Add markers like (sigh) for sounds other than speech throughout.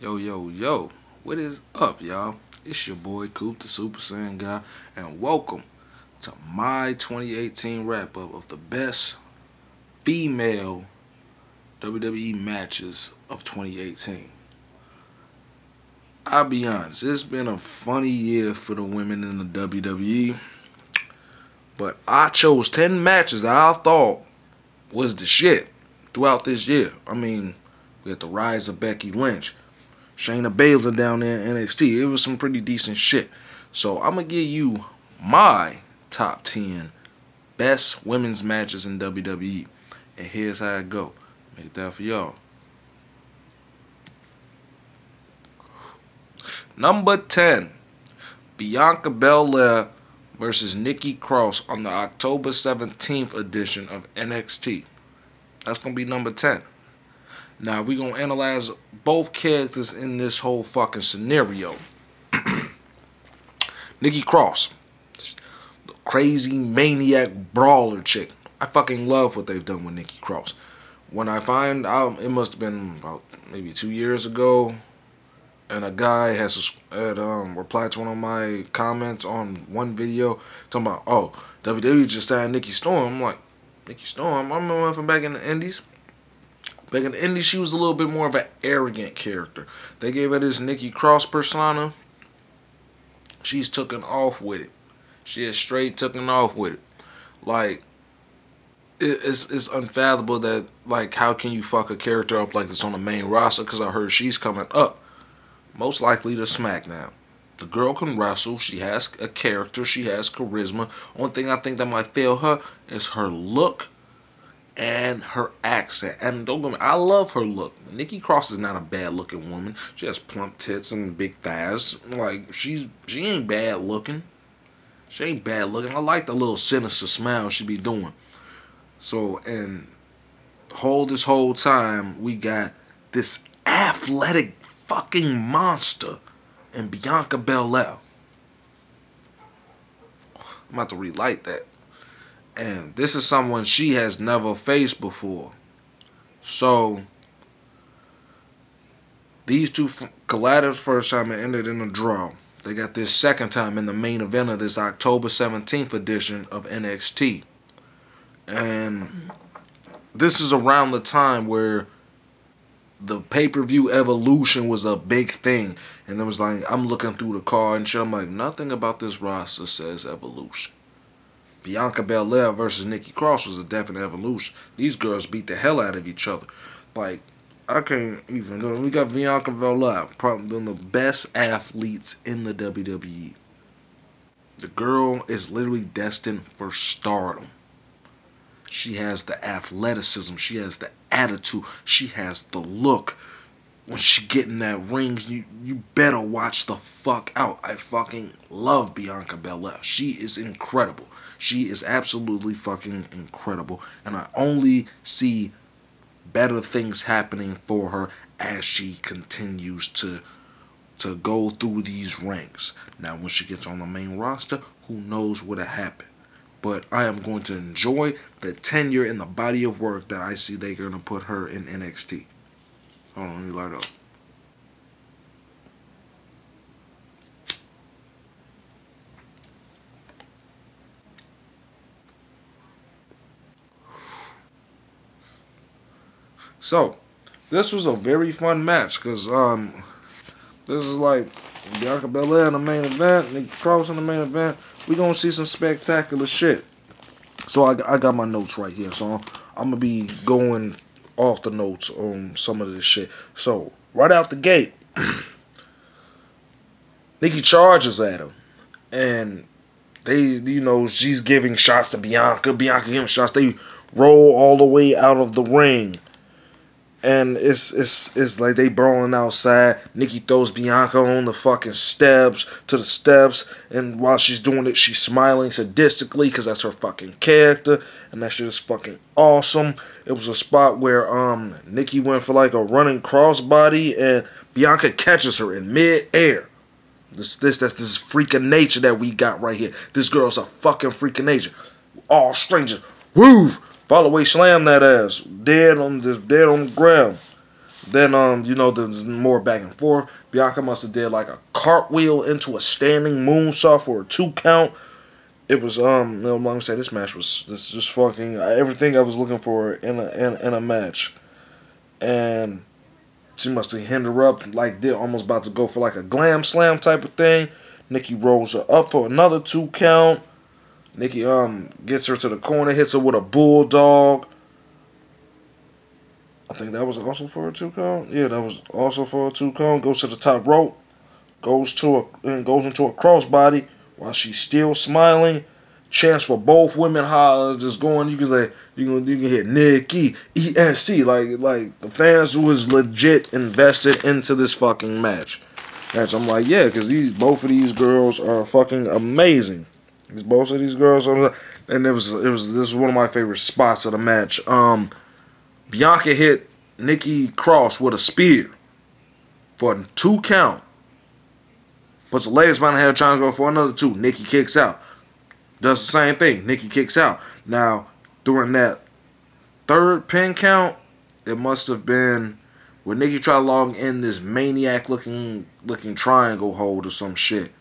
Yo, yo, yo, what is up, y'all? It's your boy Koop, the Super Saiyan guy, and welcome to my 2018 wrap up of the best female WWE matches of 2018. I'll be honest, it's been a funny year for the women in the WWE, but I chose 10 matches that I thought was the shit throughout this year. I mean, we had the rise of Becky Lynch. Shayna Baszler down there in NXT. It was some pretty decent shit. So I'm gonna give you my top 10 best women's matches in WWE. And here's how it go. Make that for y'all. Number 10. Bianca Belair versus Nikki Cross on the October 17th edition of NXT. That's going to be number 10. Now we're gonna analyze both characters in this whole fucking scenario. (clears throat) Nikki Cross, the crazy maniac brawler chick. I fucking love what they've done with Nikki Cross. When I find out, it must have been about maybe two years ago, and a guy has had, um, replied to one of my comments on one video talking about, oh, WWE just signed Nikki Storm. I'm like, Nikki Storm? I remember from back in the Indies. Back in Indies, she was a little bit more of an arrogant character. They gave her this Nikki Cross persona. She's taken off with it. She is straight taken off with it. Like, it's it's unfathomable that like how can you fuck a character up like this on the main roster? Because I heard she's coming up, most likely to SmackDown. The girl can wrestle. She has a character. She has charisma. Only thing I think that might fail her is her look and her accent. And don't me, I love her look. Nikki Cross is not a bad looking woman. She has plump tits and big thighs. Like she's she ain't bad looking. She ain't bad looking. I like the little sinister smile she be doing. So and whole this whole time we got this athletic fucking monster and Bianca Belair. I'm about to relight that. And this is someone she has never faced before. So, these two collided first time and ended in a draw. They got this second time in the main event of this October 17th edition of NXT. And this is around the time where the pay-per-view evolution was a big thing. And it was like, I'm looking through the card and shit. I'm like, nothing about this roster says evolution. Bianca Belair versus Nikki Cross was a definite evolution. These girls beat the hell out of each other. Like, I can't even. We got Bianca Belair, probably one of the best athletes in the WWE. The girl is literally destined for stardom. She has the athleticism. She has the attitude. She has the look. When she get in that ring, you you better watch the fuck out. I fucking love Bianca Belair. She is incredible. She is absolutely fucking incredible. And I only see better things happening for her as she continues to to go through these ranks. Now when she gets on the main roster, who knows what'll happen. But I am going to enjoy the tenure and the body of work that I see they're gonna put her in NXT. Hold on, let me light up. So, this was a very fun match because um, this is like Bianca Belair in the main event, Nikki Cross in the main event. We're gonna see some spectacular shit. So I, I got my notes right here. So I'm gonna be going off the notes on some of this shit. So right out the gate, (clears throat) Nikki charges at him, and they, you know, she's giving shots to Bianca. Bianca giving shots. They roll all the way out of the ring and it's it's it's like they brawling outside. Nikki throws Bianca on the fucking steps to the steps, and while she's doing it, she's smiling sadistically because that's her fucking character, and that shit is fucking awesome. It was a spot where um Nikki went for like a running crossbody, and Bianca catches her in mid-air. This this that's this freak of nature that we got right here. This girl's a fucking freak of nature. All strangers, woo! Fall away, slam that ass. Dead on the dead on the ground. then um, you know, there's more back and forth. Bianca must have did like a cartwheel into a standing moonsault for a two count. It was um, no, I'm gonna say this match was this just fucking everything I was looking for in a in, in a match, and she must have hindered her up like they're almost about to go for like a glam slam type of thing. Nikki rolls her up for another two count. Nikki um gets her to the corner, hits her with a bulldog. I think that was also for a two count. Yeah, that was also for a two count. Goes to the top rope, goes to a and goes into a crossbody while she's still smiling. Chance for both women holler just going. You can say you can you can hit Nikki EST like like the fans who was legit invested into this fucking match. Match. I'm like yeah, because these both of these girls are fucking amazing. These both of these girls and it was it was this was one of my favorite spots of the match. Um. Bianca hit Nikki Cross with a spear for a two count. Puts the legs behind the head, trying to go for another two. Nikki kicks out. Does the same thing. Nikki kicks out. Now, during that third pin count, it must have been when Nikki tried to log in this maniac looking looking triangle hold or some shit.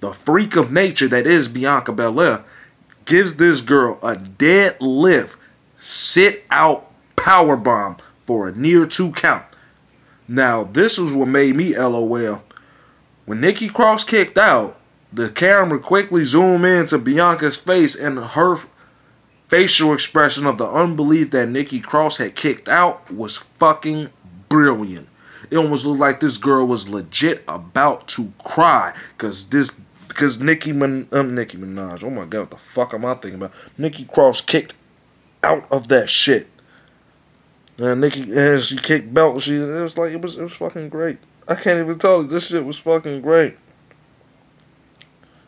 The freak of nature that is Bianca Belair gives this girl a dead lift, sit out power bomb for a near two count. Now, this is what made me LOL. When Nikki Cross kicked out, the camera quickly zoomed in to Bianca's face and her facial expression of the unbelief that Nikki Cross had kicked out was fucking brilliant. It almost looked like this girl was legit about to cry because this because Nikki Man, um, Nicki Minaj. Oh my god, what the fuck am I thinking about? Nikki Cross kicked out of that shit. And Nikki, and she kicked belt. She it was like it was it was fucking great. I can't even tell you this shit was fucking great.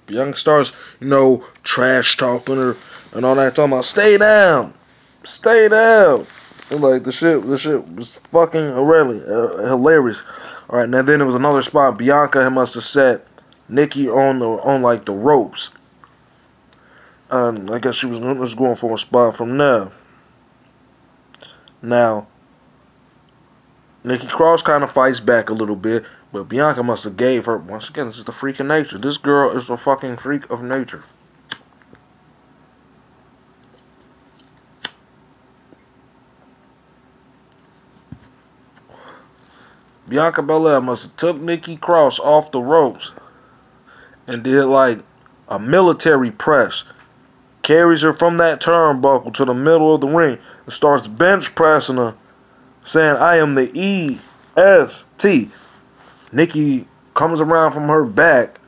Young stars, you know, trash talking her and all that, talking about stay down, stay down. And like the shit, the shit was fucking hilarious. Uh, hilarious. All right, now then there was another spot. Bianca must have set Nikki on the on like the ropes. Um, I guess she was, was going for a spot from there. Now, Nikki Cross kind of fights back a little bit, but Bianca must have gave her, once again, this is the freak of nature. This girl is a fucking freak of nature. Bianca Belair must have took Nikki Cross off the ropes and did like a military press. Carries her from that turnbuckle to the middle of the ring and starts bench pressing her, saying, I am the EST. Nikki comes around from her back,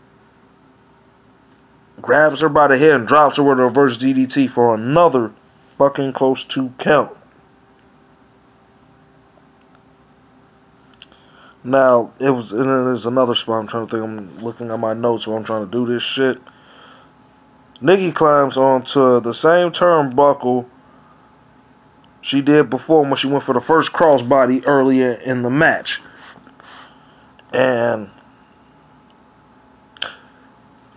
grabs her by the head, and drops her with a reverse DDT for another fucking close to count. Now it was, and then there's another spot. I'm trying to think. I'm looking at my notes while I'm trying to do this shit. Nikki climbs onto the same turnbuckle she did before when she went for the first crossbody earlier in the match. And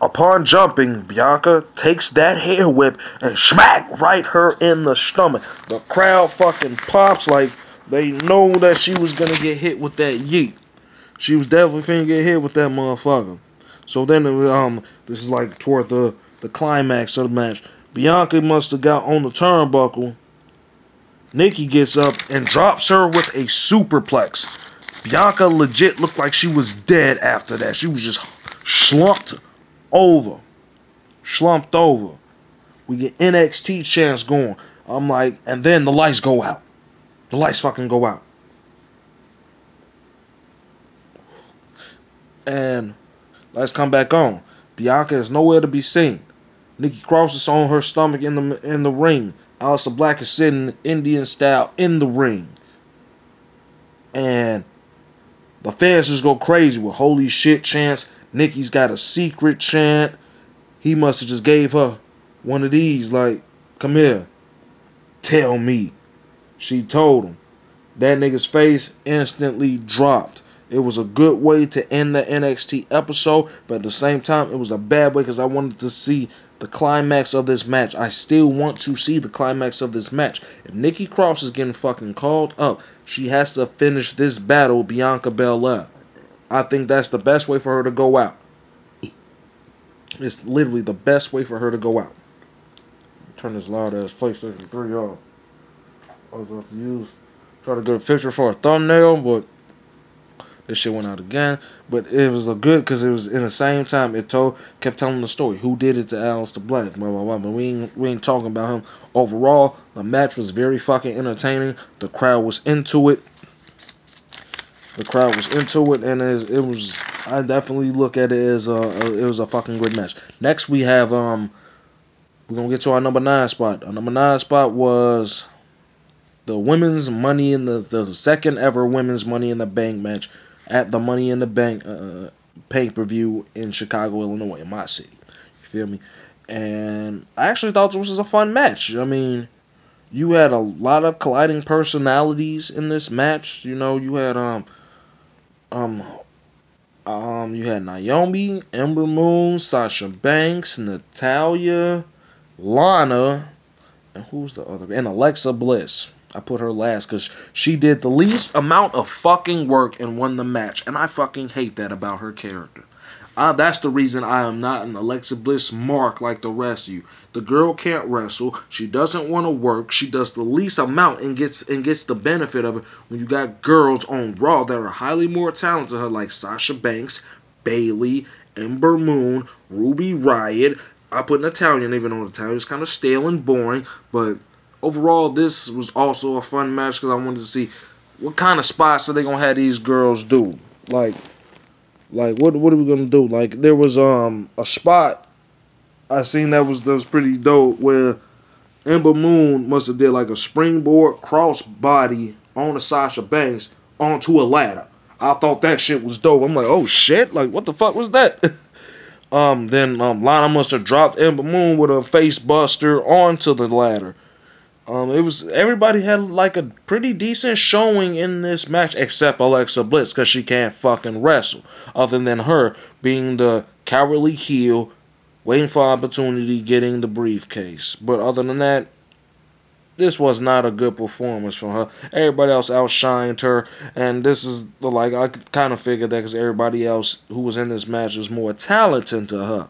upon jumping, Bianca takes that hair whip and smack right her in the stomach. The crowd fucking pops like they know that she was gonna get hit with that yeet. She was definitely finna get hit with that motherfucker. So then, um, this is like toward the the climax of the match. Bianca must have got on the turnbuckle Nikki gets up and drops her with a superplex. Bianca legit looked like she was dead after that. She was just slumped over. Slumped over. We get NXT chance going. I'm like, and then the lights go out. The lights fucking go out. And let's come back on. Bianca is nowhere to be seen. Nikki Cross is on her stomach in the in the ring. Aleister Black is sitting Indian style in the ring. And the fans just go crazy with holy shit chants. Nikki's got a secret chant. He must have just gave her one of these, like, come here. Tell me. She told him. That nigga's face instantly dropped. It was a good way to end the NXT episode, but at the same time, it was a bad way because I wanted to see the climax of this match. I still want to see the climax of this match. If Nikki Cross is getting fucking called up, she has to finish this battle Bianca Belair. I think that's the best way for her to go out. It's literally the best way for her to go out. Turn this loud ass PlayStation 3 off. I was about to use try to get a picture for a thumbnail, but this shit went out again. But it was a good because it was in the same time it told kept telling the story. Who did it to Aleister Black? Blah blah blah. But we ain't we ain't talking about him. Overall, the match was very fucking entertaining. The crowd was into it. The crowd was into it, and it, it was. I definitely look at it as a, a, it was a fucking good match. Next, we have um, we're gonna get to our number nine spot. Our number nine spot was the women's Money in the the second ever women's Money in the Bank match at the Money in the Bank uh, pay per view in Chicago, Illinois, in my city. You feel me? And I actually thought this was a fun match. I mean, you had a lot of colliding personalities in this match. You know, you had um um, um, you had Naomi, Ember Moon, Sasha Banks, Natalya, Lana, and who's the other? And Alexa Bliss. I put her last because she did the least amount of fucking work and won the match. And I fucking hate that about her character. Uh, that's the reason I am not an Alexa Bliss mark like the rest of you. The girl can't wrestle. She doesn't want to work. She does the least amount and gets and gets the benefit of it when you got girls on Raw that are highly more talented than her, like Sasha Banks, Bayley, Ember Moon, Ruby Riott. I put Natalya, even though Natalya was kind of stale and boring, but overall, this was also a fun match because I wanted to see what kind of spots are they gonna have these girls do. Like like what what are we gonna do? Like there was um a spot I seen that was that was pretty dope where Ember Moon must have did like a springboard crossbody on the Sasha Banks onto a ladder. I thought that shit was dope. I'm like, oh shit, like what the fuck was that? (laughs) um, then um, Lana must have dropped Ember Moon with a face buster onto the ladder. Um, it was everybody had like a pretty decent showing in this match, except Alexa Bliss, because she can't fucking wrestle. Other than her being the cowardly heel, waiting for opportunity, getting the briefcase. But other than that, this was not a good performance from her. Everybody else outshined her, and this is the like I kind of figured that because everybody else who was in this match was more talented to her.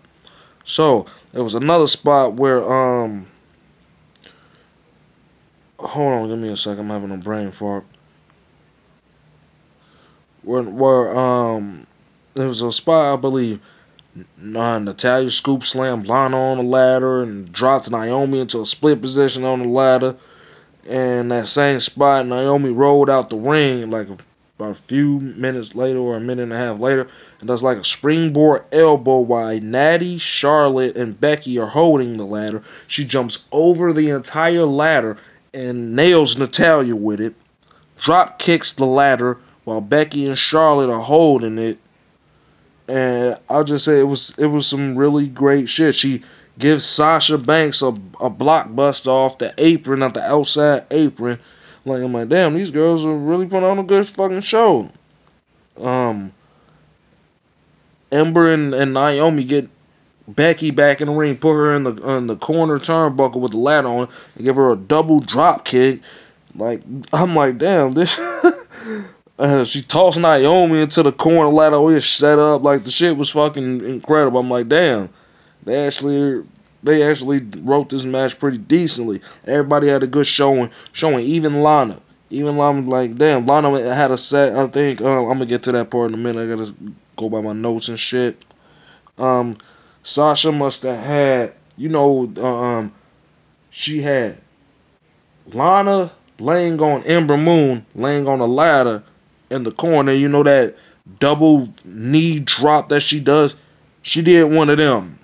So it was another spot where um hold on, give me a second. I'm having a brain fart. Where, where um, there was a spot I believe. Uh, Natalya scoop slammed Lana on the ladder and dropped Naomi into a split position on the ladder. And that same spot, Naomi rolled out the ring like about a few minutes later or a minute and a half later and does like a springboard elbow while Natty, Charlotte, and Becky are holding the ladder. She jumps over the entire ladder and nails Natalya with it. Drop kicks the ladder while Becky and Charlotte are holding it. And I'll just say it was it was some really great shit. She gives Sasha Banks a, a blockbuster off the apron, not the outside apron. Like I'm like, damn, these girls are really putting on a good fucking show. Um Ember and, and Naomi get Becky back in the ring, put her in the in the corner turnbuckle with the ladder on, and give her a double drop kick. Like I'm like, damn, this. (laughs) uh, she tossed Naomi into the corner ladder. We set up like the shit was fucking incredible. I'm like, damn, they actually they actually wrote this match pretty decently. Everybody had a good showing, showing even Lana. Even Lana, like, damn, Lana had a set. I think um, I'm gonna get to that part in a minute. I gotta go by my notes and shit. Um, Sasha must have had, you know, um, she had Lana laying on Ember Moon, laying on a ladder in the corner. You know that double knee drop that she does? She did one of them.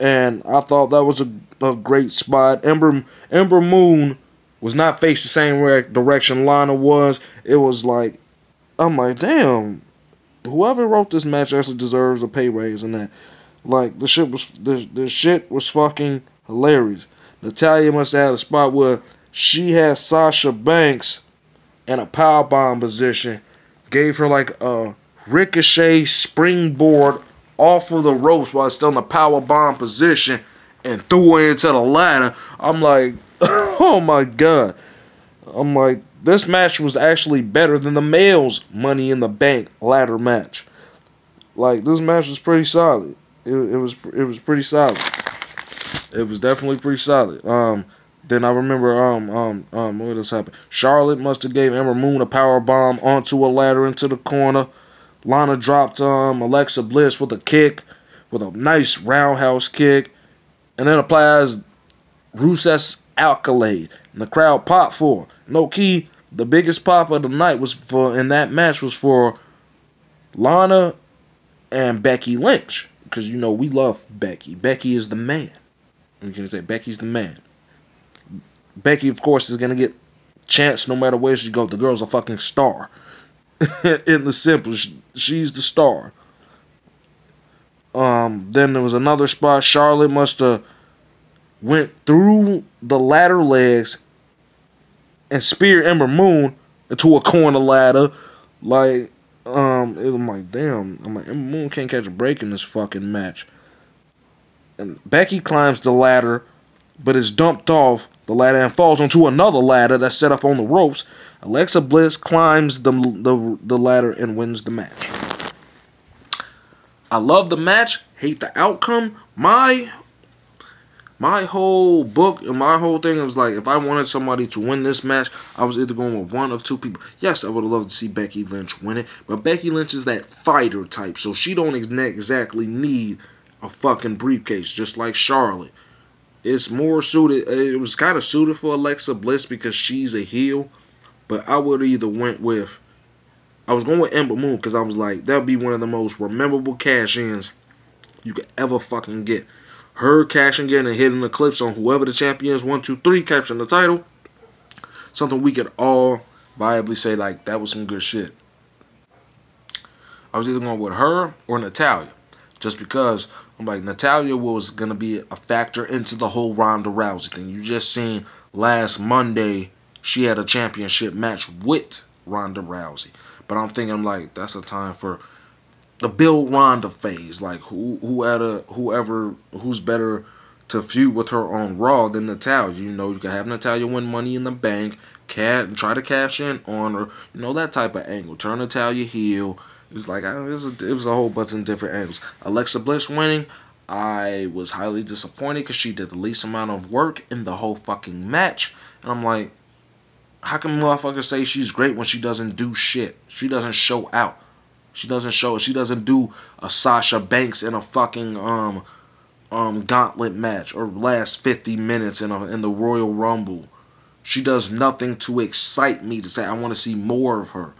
And I thought that was a, a great spot. Ember Ember Moon was not faced the same direction Lana was. It was like, I'm like, damn, whoever wrote this match actually deserves a pay raise and that. Like the shit was the the shit was fucking hilarious. Natalya must have had a spot where she had Sasha Banks in a power bomb position, gave her like a ricochet springboard off of the ropes while still in the power bomb position, and threw her into the ladder. I'm like, (laughs) oh my god. I'm like, this match was actually better than the males' Money in the Bank ladder match. Like this match was pretty solid. It, was it was pretty solid. It was definitely pretty solid. Um, then I remember um um um what else happened? Charlotte must have gave Ember Moon a power bomb onto a ladder into the corner. Lana dropped um Alexa Bliss with a kick, with a nice roundhouse kick, and then applies Rusev's accolade, and the crowd popped for. No key, the biggest pop of the night was for in that match was for Lana and Becky Lynch because you know we love Becky. Becky is the man. You can say Becky's the man. Becky, of course, is gonna get chance no matter where she goes. The girl's a fucking star. (laughs) in the simple, she's the star. Um, then there was another spot. Charlotte must have went through the ladder legs and spear Ember Moon into a corner ladder. Like, um, I'm like, damn. I'm like, Ember Moon can't catch a break in this fucking match. And Becky climbs the ladder, but is dumped off the ladder and falls onto another ladder that's set up on the ropes. Alexa Bliss climbs the, the, the ladder and wins the match. I love the match, hate the outcome. My my whole book and my whole thing was like if I wanted somebody to win this match, I was either going with one of two people. Yes, I would have loved to see Becky Lynch win it, but Becky Lynch is that fighter type, so she don't exactly need a fucking briefcase, just like Charlotte. It's more suited. Uh, it was kind of suited for Alexa Bliss because she's a heel, but I would either went with. I was going with Ember Moon because I was like that'd be one of the most memorable cash-ins you could ever fucking get her cashing in and hitting the Eclipse on whoever the champion is, one, two, three, capturing the title. Something we could all viably say, like, that was some good shit. I was either going with her or Natalya. Just because I'm like, Natalya was going to be a factor into the whole Ronda Rousey thing. You just seen last Monday she had a championship match with Ronda Rousey. But I'm thinking, I'm like, that's a time for the Bill Ronda phase. Like who whoever whoever who's better to feud with her on Raw than Natalya. You know, you can have Natalya win Money in the Bank, cat try to cash in on her. You know that type of angle. Turn Natalya heel. It was like it was a, it was a whole bunch of different angles. Alexa Bliss winning. I was highly disappointed because she did the least amount of work in the whole fucking match. And I'm like, how can motherfuckers say she's great when she doesn't do shit? She doesn't show out. She doesn't show She doesn't do a Sasha Banks in a fucking um um gauntlet match or last 50 minutes in a, in the Royal Rumble. She does nothing to excite me to say I want to see more of her.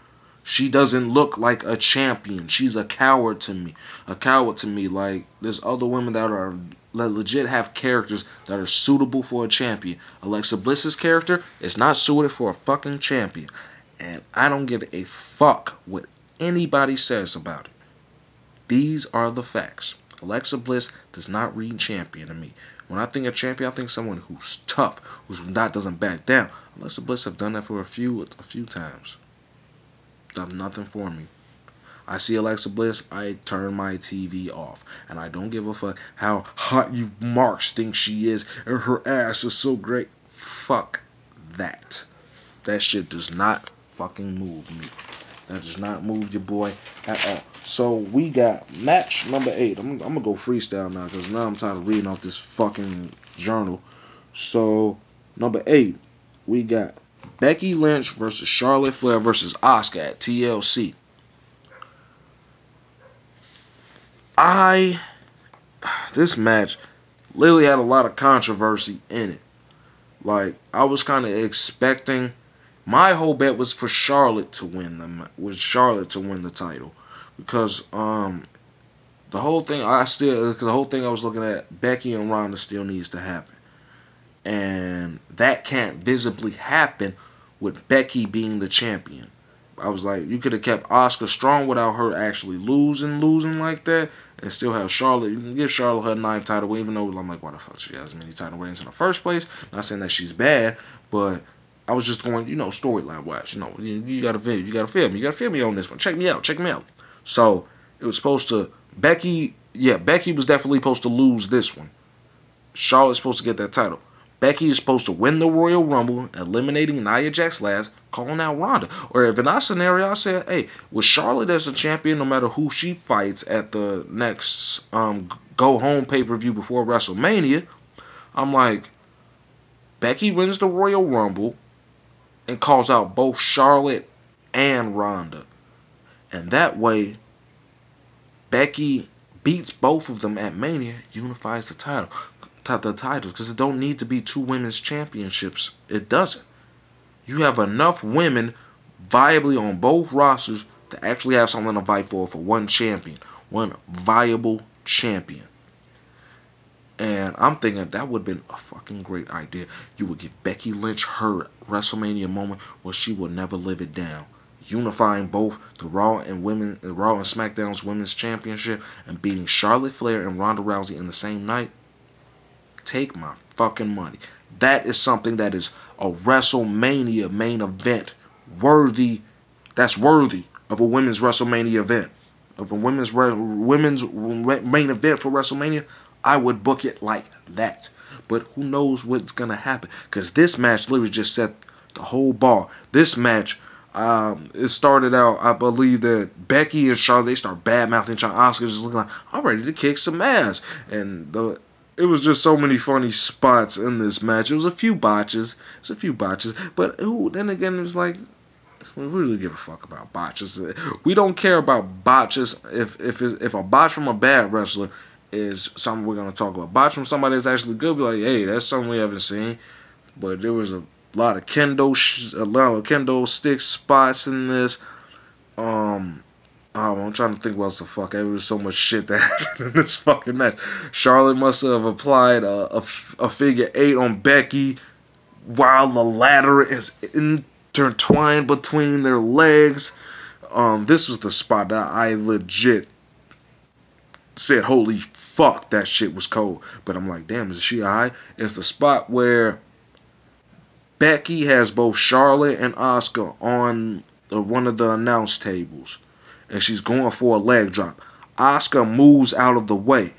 She doesn't look like a champion. She's a coward to me. A coward to me. Like there's other women that are that legit have characters that are suitable for a champion. Alexa Bliss's character is not suited for a fucking champion. And I don't give a fuck what anybody says about it. These are the facts. Alexa Bliss does not read champion to me. When I think of champion, I think someone who's tough, who's not doesn't back down. Alexa Bliss have done that for a few a few times. Done nothing for me. I see Alexa Bliss, I turn my TV off. And I don't give a fuck how hot you Marks think she is and her ass is so great. Fuck that. That shit does not fucking move me. That does not move your boy at all. So we got match number eight. I'm, I'm gonna go freestyle now because now I'm tired of reading off this fucking journal. So number eight, we got Becky Lynch versus Charlotte Flair versus Asuka at TLC. I this match literally had a lot of controversy in it. Like I was kind of expecting my whole bet was for Charlotte to win the was Charlotte to win the title because um the whole thing I still the whole thing I was looking at Becky and Ronda still needs to happen. And that can't visibly happen with Becky being the champion. I was like, you could have kept Asuka strong without her actually losing, losing like that, and still have Charlotte. You can give Charlotte her ninth title, even though I'm like, why the fuck she has many title reigns in the first place? Not saying that she's bad, but I was just going, you know, storyline wise. You know, you, you gotta feel, you gotta feel me, you gotta feel me on this one. Check me out, check me out. So it was supposed to Becky. Yeah, Becky was definitely supposed to lose this one. Charlotte's supposed to get that title. Becky is supposed to win the Royal Rumble, eliminating Nia Jax last, calling out Ronda. Or if in our scenario, I said, hey, with Charlotte as a champion, no matter who she fights at the next um, go home pay per view before WrestleMania, I'm like, Becky wins the Royal Rumble and calls out both Charlotte and Ronda. And that way, Becky beats both of them at Mania, unifies the title the titles because it don't need to be two women's championships. It doesn't. You have enough women viably on both rosters to actually have something to fight for for one champion, one viable champion. And I'm thinking that would have been a fucking great idea. You would give Becky Lynch her WrestleMania moment where she will never live it down. Unifying both the Raw and Women the Raw and SmackDown's Women's Championship and beating Charlotte Flair and Ronda Rousey in the same night Take my fucking money. That is something that is a WrestleMania main event worthy. That's worthy of a women's WrestleMania event. Of a women's women's main event for WrestleMania, I would book it like that. But who knows what's gonna happen? Because this match literally just set the whole bar. This match, um, it started out, I believe that Becky and Charlotte they start bad mouthing John Asuka, just looking like I'm ready to kick some ass, and the it was just so many funny spots in this match. It was a few botches. It was a few botches. But ooh, then again, it was like, we really give a fuck about botches. We don't care about botches if if if a botch from a bad wrestler is something we're gonna talk about. Botch from somebody that's actually good, be like, hey, that's something we haven't seen. But there was a lot of kendo, a lot of kendo stick spots in this. Um, Oh, I'm trying to think what else the fuck. There was so much shit that (laughs) happened in this fucking match. Charlotte must have applied a, a, a figure eight on Becky while the ladder is intertwined between their legs. Um, this was the spot that I legit said, holy fuck, that shit was cold. But I'm like, damn, is she high? It's the spot where Becky has both Charlotte and Asuka on the, one of the announce tables and she's going for a leg drop. Asuka moves out of the way.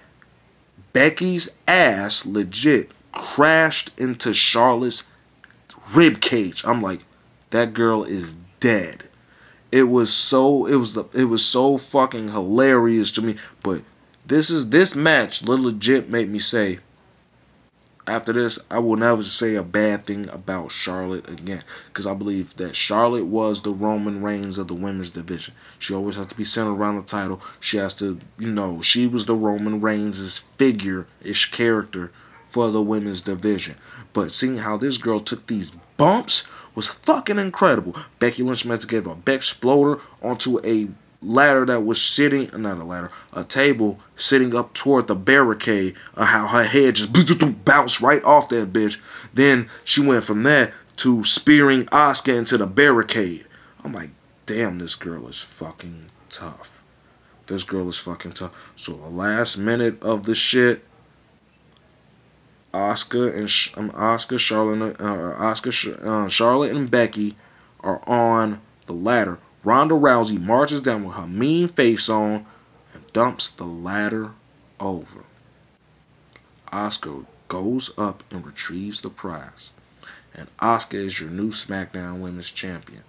Becky's ass legit crashed into Charlotte's rib cage. I'm like, that girl is dead. It was so it was the it was so fucking hilarious to me. But this is this match little legit made me say, after this, I will never say a bad thing about Charlotte again. Because I believe that Charlotte was the Roman Reigns of the women's division. She always has to be centered around the title. She has to, you know, she was the Roman Reigns' figure-ish character for the women's division. But seeing how this girl took these bumps was fucking incredible. Becky Lynch managed to get a back onto a ladder that was sitting, not a ladder, a table sitting up toward the barricade. Uh, how her head just bounced right off that bitch. Then she went from that to spearing Asuka into the barricade. I'm like, damn, this girl is fucking tough. This girl is fucking tough. So the last minute of the shit, Asuka and um, Asuka, Charlotte, uh, Asuka, uh, Charlotte and Becky are on the ladder Ronda Rousey marches down with her mean face on and dumps the ladder over. Asuka goes up and retrieves the prize. And Asuka is your new SmackDown Women's Champion.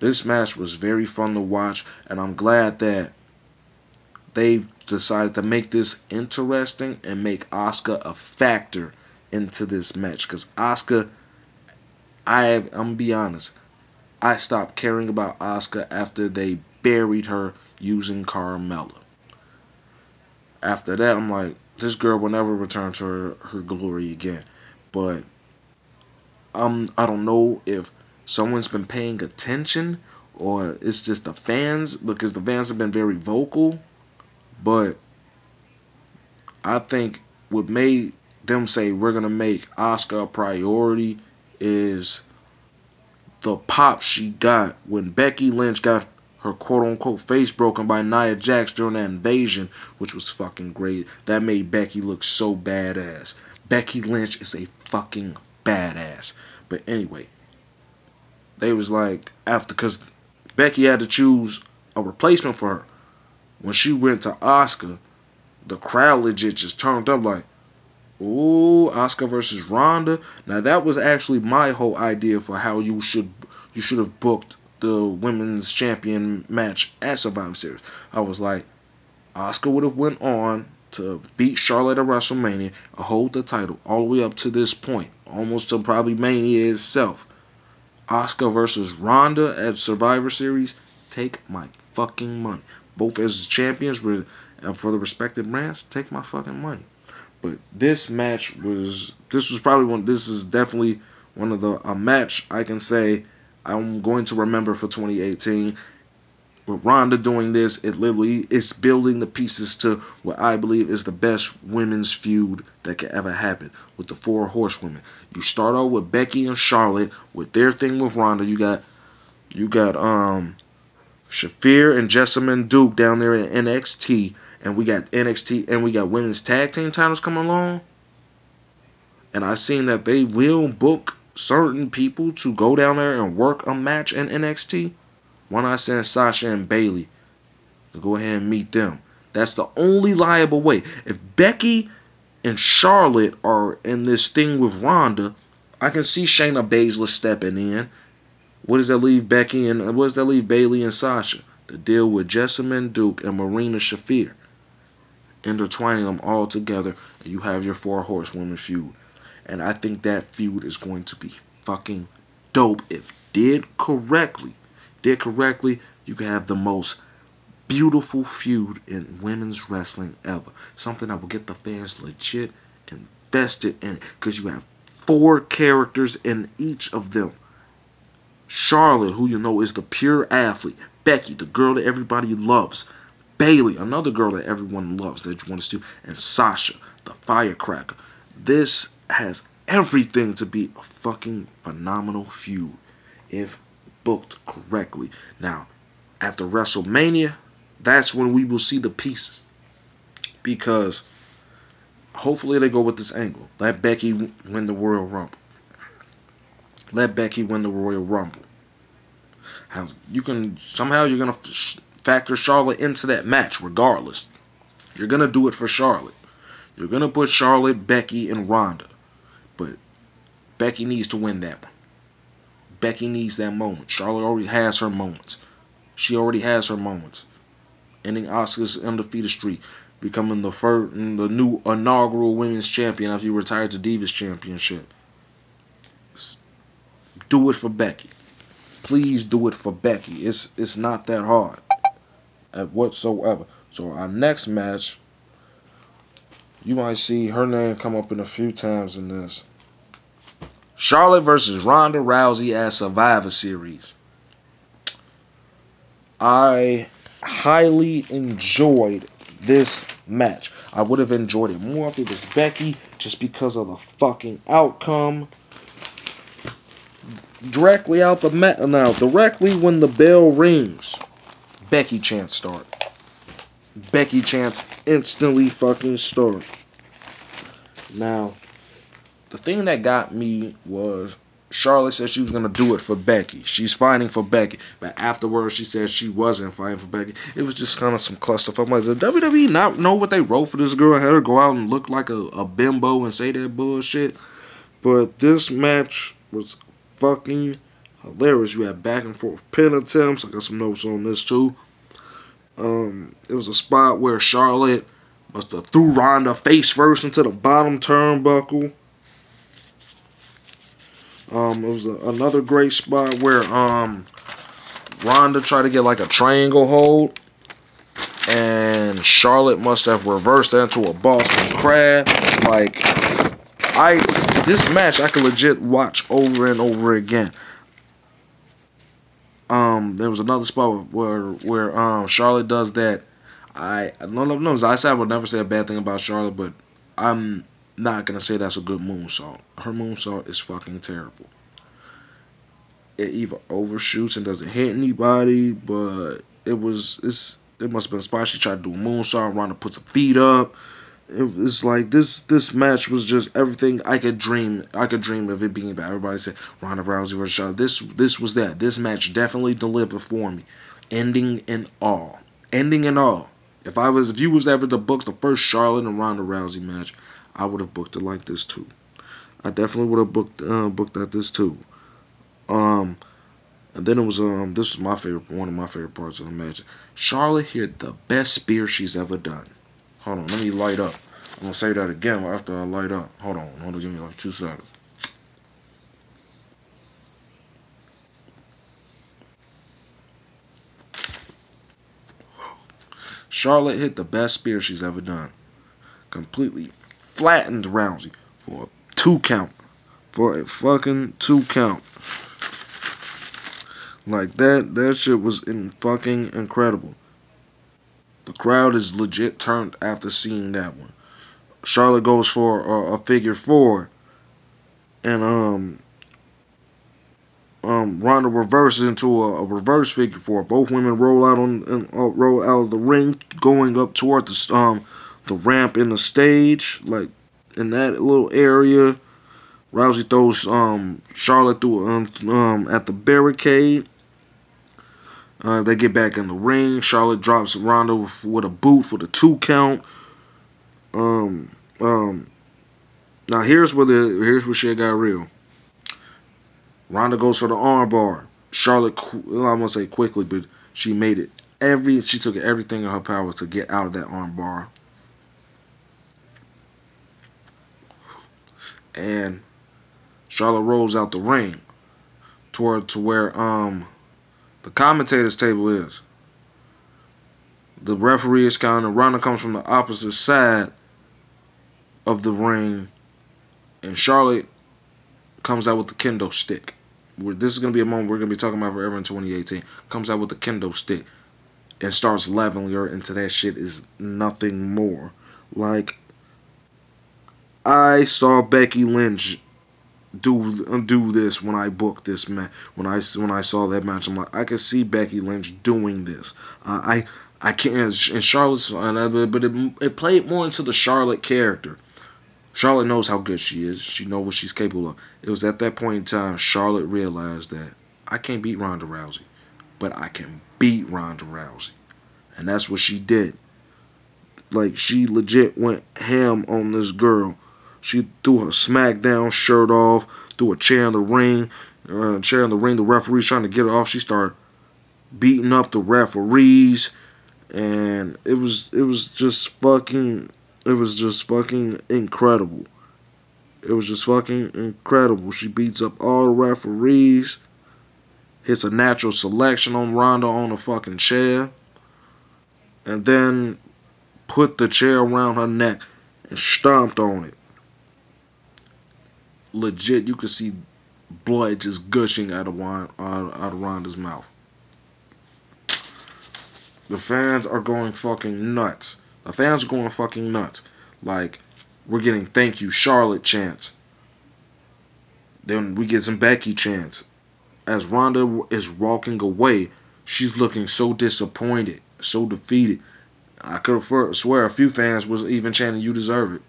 This match was very fun to watch, and I'm glad that they decided to make this interesting and make Asuka a factor into this match. Because Asuka, I, I'm gonna be honest, I stopped caring about Asuka after they buried her using Carmella. After that, I'm like, this girl will never return to her, her glory again. But um, I don't know if someone's been paying attention or it's just the fans because the fans have been very vocal. But I think what made them say we're gonna make Asuka a priority is the pop she got when Becky Lynch got her quote unquote face broken by Nia Jax during that invasion, which was fucking great. That made Becky look so badass. Becky Lynch is a fucking badass. But anyway, they was like after because Becky had to choose a replacement for her. When she went to Asuka, the crowd legit just turned up like, Ooh, Asuka versus Ronda. Now that was actually my whole idea for how you should you should have booked the women's champion match at Survivor Series. I was like, Asuka would have went on to beat Charlotte at WrestleMania, hold the title all the way up to this point, almost to probably Mania itself. Asuka versus Ronda at Survivor Series, take my fucking money. Both as champions for the respective brands, take my fucking money. But this match was this was probably one. This is definitely one of the a match I can say I'm going to remember for 2018 with Ronda doing this, it literally is building the pieces to what I believe is the best women's feud that could ever happen with the four horsewomen. You start off with Becky and Charlotte with their thing with Ronda. You got you got um Shafir and Jessamyn Duke down there in NXT, and we got NXT and we got women's tag team titles coming along. And I seen that they will book certain people to go down there and work a match in NXT. Why not send Sasha and Bayley to go ahead and meet them? That's the only liable way. If Becky and Charlotte are in this thing with Ronda, I can see Shayna Baszler stepping in. What does that leave Becky and what does that leave Bayley and Sasha? To deal with Jessamyn Duke and Marina Shafir. Intertwining them all together, and you have your four horsewomen feud. And I think that feud is going to be fucking dope if did correctly did correctly, you can have the most beautiful feud in women's wrestling ever. Something that will get the fans legit invested in it because you have four characters in each of them. Charlotte, who you know is the pure athlete. Becky, the girl that everybody loves. Bayley, another girl that everyone loves that you want to see. And Sasha, the firecracker. This has everything to be a fucking phenomenal feud if booked correctly. Now, after WrestleMania, that's when we will see the pieces. Because hopefully they go with this angle. Let Becky win the Royal Rumble. Let Becky win the Royal Rumble. How you can somehow you're gonna factor Charlotte into that match regardless. You're gonna do it for Charlotte. You're gonna put Charlotte, Becky, and Ronda, but Becky needs to win that one. Becky needs that moment. Charlotte already has her moments. She already has her moments. Ending Asuka's undefeated streak, becoming the first, the new inaugural women's champion after you retired to Divas Championship. Do it for Becky. Please do it for Becky. It's it's not that hard, whatsoever. So our next match, you might see her name come up in a few times in this. Charlotte versus Ronda Rousey at Survivor Series. I highly enjoyed this match. I would have enjoyed it more if it was Becky, just because of the fucking outcome. Directly out the mat now, directly when the bell rings, Becky chance start. Becky chance instantly fucking start. Now, the thing that got me was Charlotte said she was gonna do it for Becky. She's fighting for Becky, but afterwards she said she wasn't fighting for Becky. It was just kind of some clusterfuck. Like, does WWE not know what they wrote for this girl? Had her go out and look like a, a bimbo and say that bullshit. But this match was fucking hilarious. You had back and forth pin attempts. I got some notes on this too. Um, it was a spot where Charlotte must have threw Ronda face first into the bottom turnbuckle. Um, it was a, another great spot where um, Ronda tried to get like a triangle hold, and Charlotte must have reversed that into a Boston Crab. Like, I this match I could legit watch over and over again. Um, there was another spot where where um Charlotte does that. I no no. I said I would never say a bad thing about Charlotte, but I'm not gonna say that's a good moonsault. Her moonsault is fucking terrible. It either overshoots and doesn't hit anybody, but it was it's it must have been a spot she tried to do a moonsault, Ronda puts her feet up. It was like this this match was just everything I could dream I could dream of it being about. Everybody said Ronda Rousey versus Charlotte. This this was that. This match definitely delivered for me. Ending in all. Ending in all. If I was if you was ever to book the first Charlotte and Ronda Rousey match, I would have booked it like this too. I definitely would have booked uh, booked at this too. Um, and then it was um this was my favorite one of my favorite parts of the match. Charlotte hit the best spear she's ever done. Hold on, let me light up. I'm gonna say that again after I light up. Hold on, hold on, give me like two seconds. Charlotte hit the best spear she's ever done. Completely flattened Rousey for a two count. For a fucking two count. Like that, that shit was in fucking incredible. The crowd is legit turned after seeing that one. Charlotte goes for a, a figure four, and um, um, Ronda reverses into a, a, reverse figure four. Both women roll out on uh, roll out of the ring, going up toward the um the ramp in the stage, like in that little area. Rousey throws um Charlotte through um, um at the barricade. Uh, they get back in the ring. Charlotte drops Ronda with, a boot for the two count. Um um. Now here's where the here's where shit got real. Ronda goes for the armbar. Charlotte, well, I'm gonna say quickly, but she made it every. She took everything in her power to get out of that armbar. And Charlotte rolls out the ring toward to where um the commentators table is. The referee is counting. Ronda comes from the opposite side of the ring, and Charlotte comes out with the kendo stick this is going to be a moment we're going to be talking about forever in 2018. Comes out with the kendo stick and starts leveling her into that shit is nothing more. Like, I saw Becky Lynch do do this when I booked this match. When I when I saw that match, I'm like, I could see Becky Lynch doing this. Uh, I I can't. And Charlotte's, but it, it played more into the Charlotte character. Charlotte knows how good she is. She knows what she's capable of. It was at that point in time Charlotte realized that I can't beat Ronda Rousey, but I can beat Ronda Rousey. And that's what she did. Like she legit went ham on this girl. She threw her SmackDown shirt off, threw a chair in the ring, uh, chair in the ring. The referee's trying to get her off. She started beating up the referees, and it was it was just fucking it was just fucking incredible. It was just fucking incredible. She beats up all the referees, hits a natural selection on Ronda on a fucking chair, and then put the chair around her neck and stomped on it. Legit, you could see blood just gushing out of, out, out of mouth. The fans are going fucking nuts. The fans are going fucking nuts. Like, we're getting thank you, Charlotte chants. Then we get some Becky chants. As Ronda is walking away, she's looking so disappointed, so defeated. I could swear a few fans was even chanting, "You deserve it."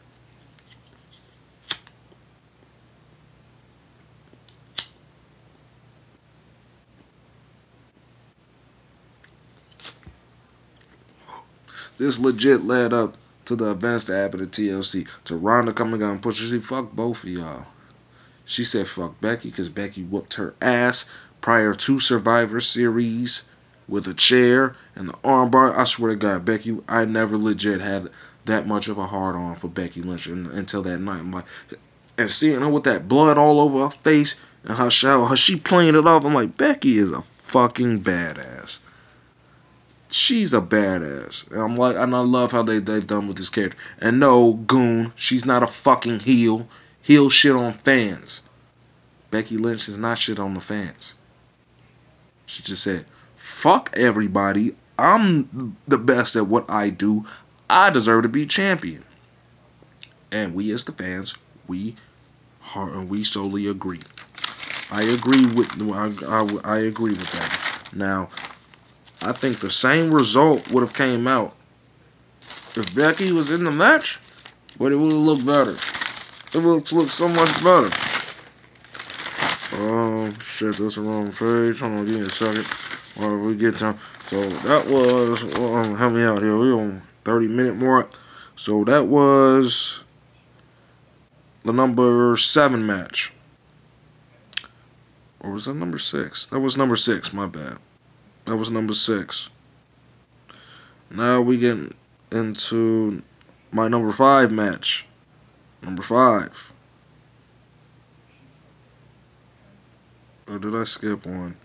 This legit led up to the events that happened at TLC. To Ronda coming out and pushing. She fuck both of y'all. She said fuck Becky because Becky whooped her ass prior to Survivor Series with a chair and the armbar. I swear to God, Becky, I never legit had that much of a hard on for Becky Lynch until that night. I'm like, and seeing her with that blood all over her face and her shower, her she playing it off. I'm like, Becky is a fucking badass she's a badass. And I'm like, and I love how they they've done with this character. And no, goon, she's not a fucking heel. Heel shit on fans. Becky Lynch is not shit on the fans. She just said, "Fuck everybody. I'm the best at what I do. I deserve to be champion." And we as the fans, we heart and we solely agree. I agree with I, I, I agree with that. Now, I think the same result would have came out if Becky was in the match, but it would have looked better. It would have looked so much better. Oh, shit, that's the wrong page. Hold on, give me a second while we get time. So that was, um, help me out here. We on 30 minute mark. So that was the number seven match. Or was that number six? That was number six, my bad. That was number six. Now we get into my number five match. Number five. Or did I skip one?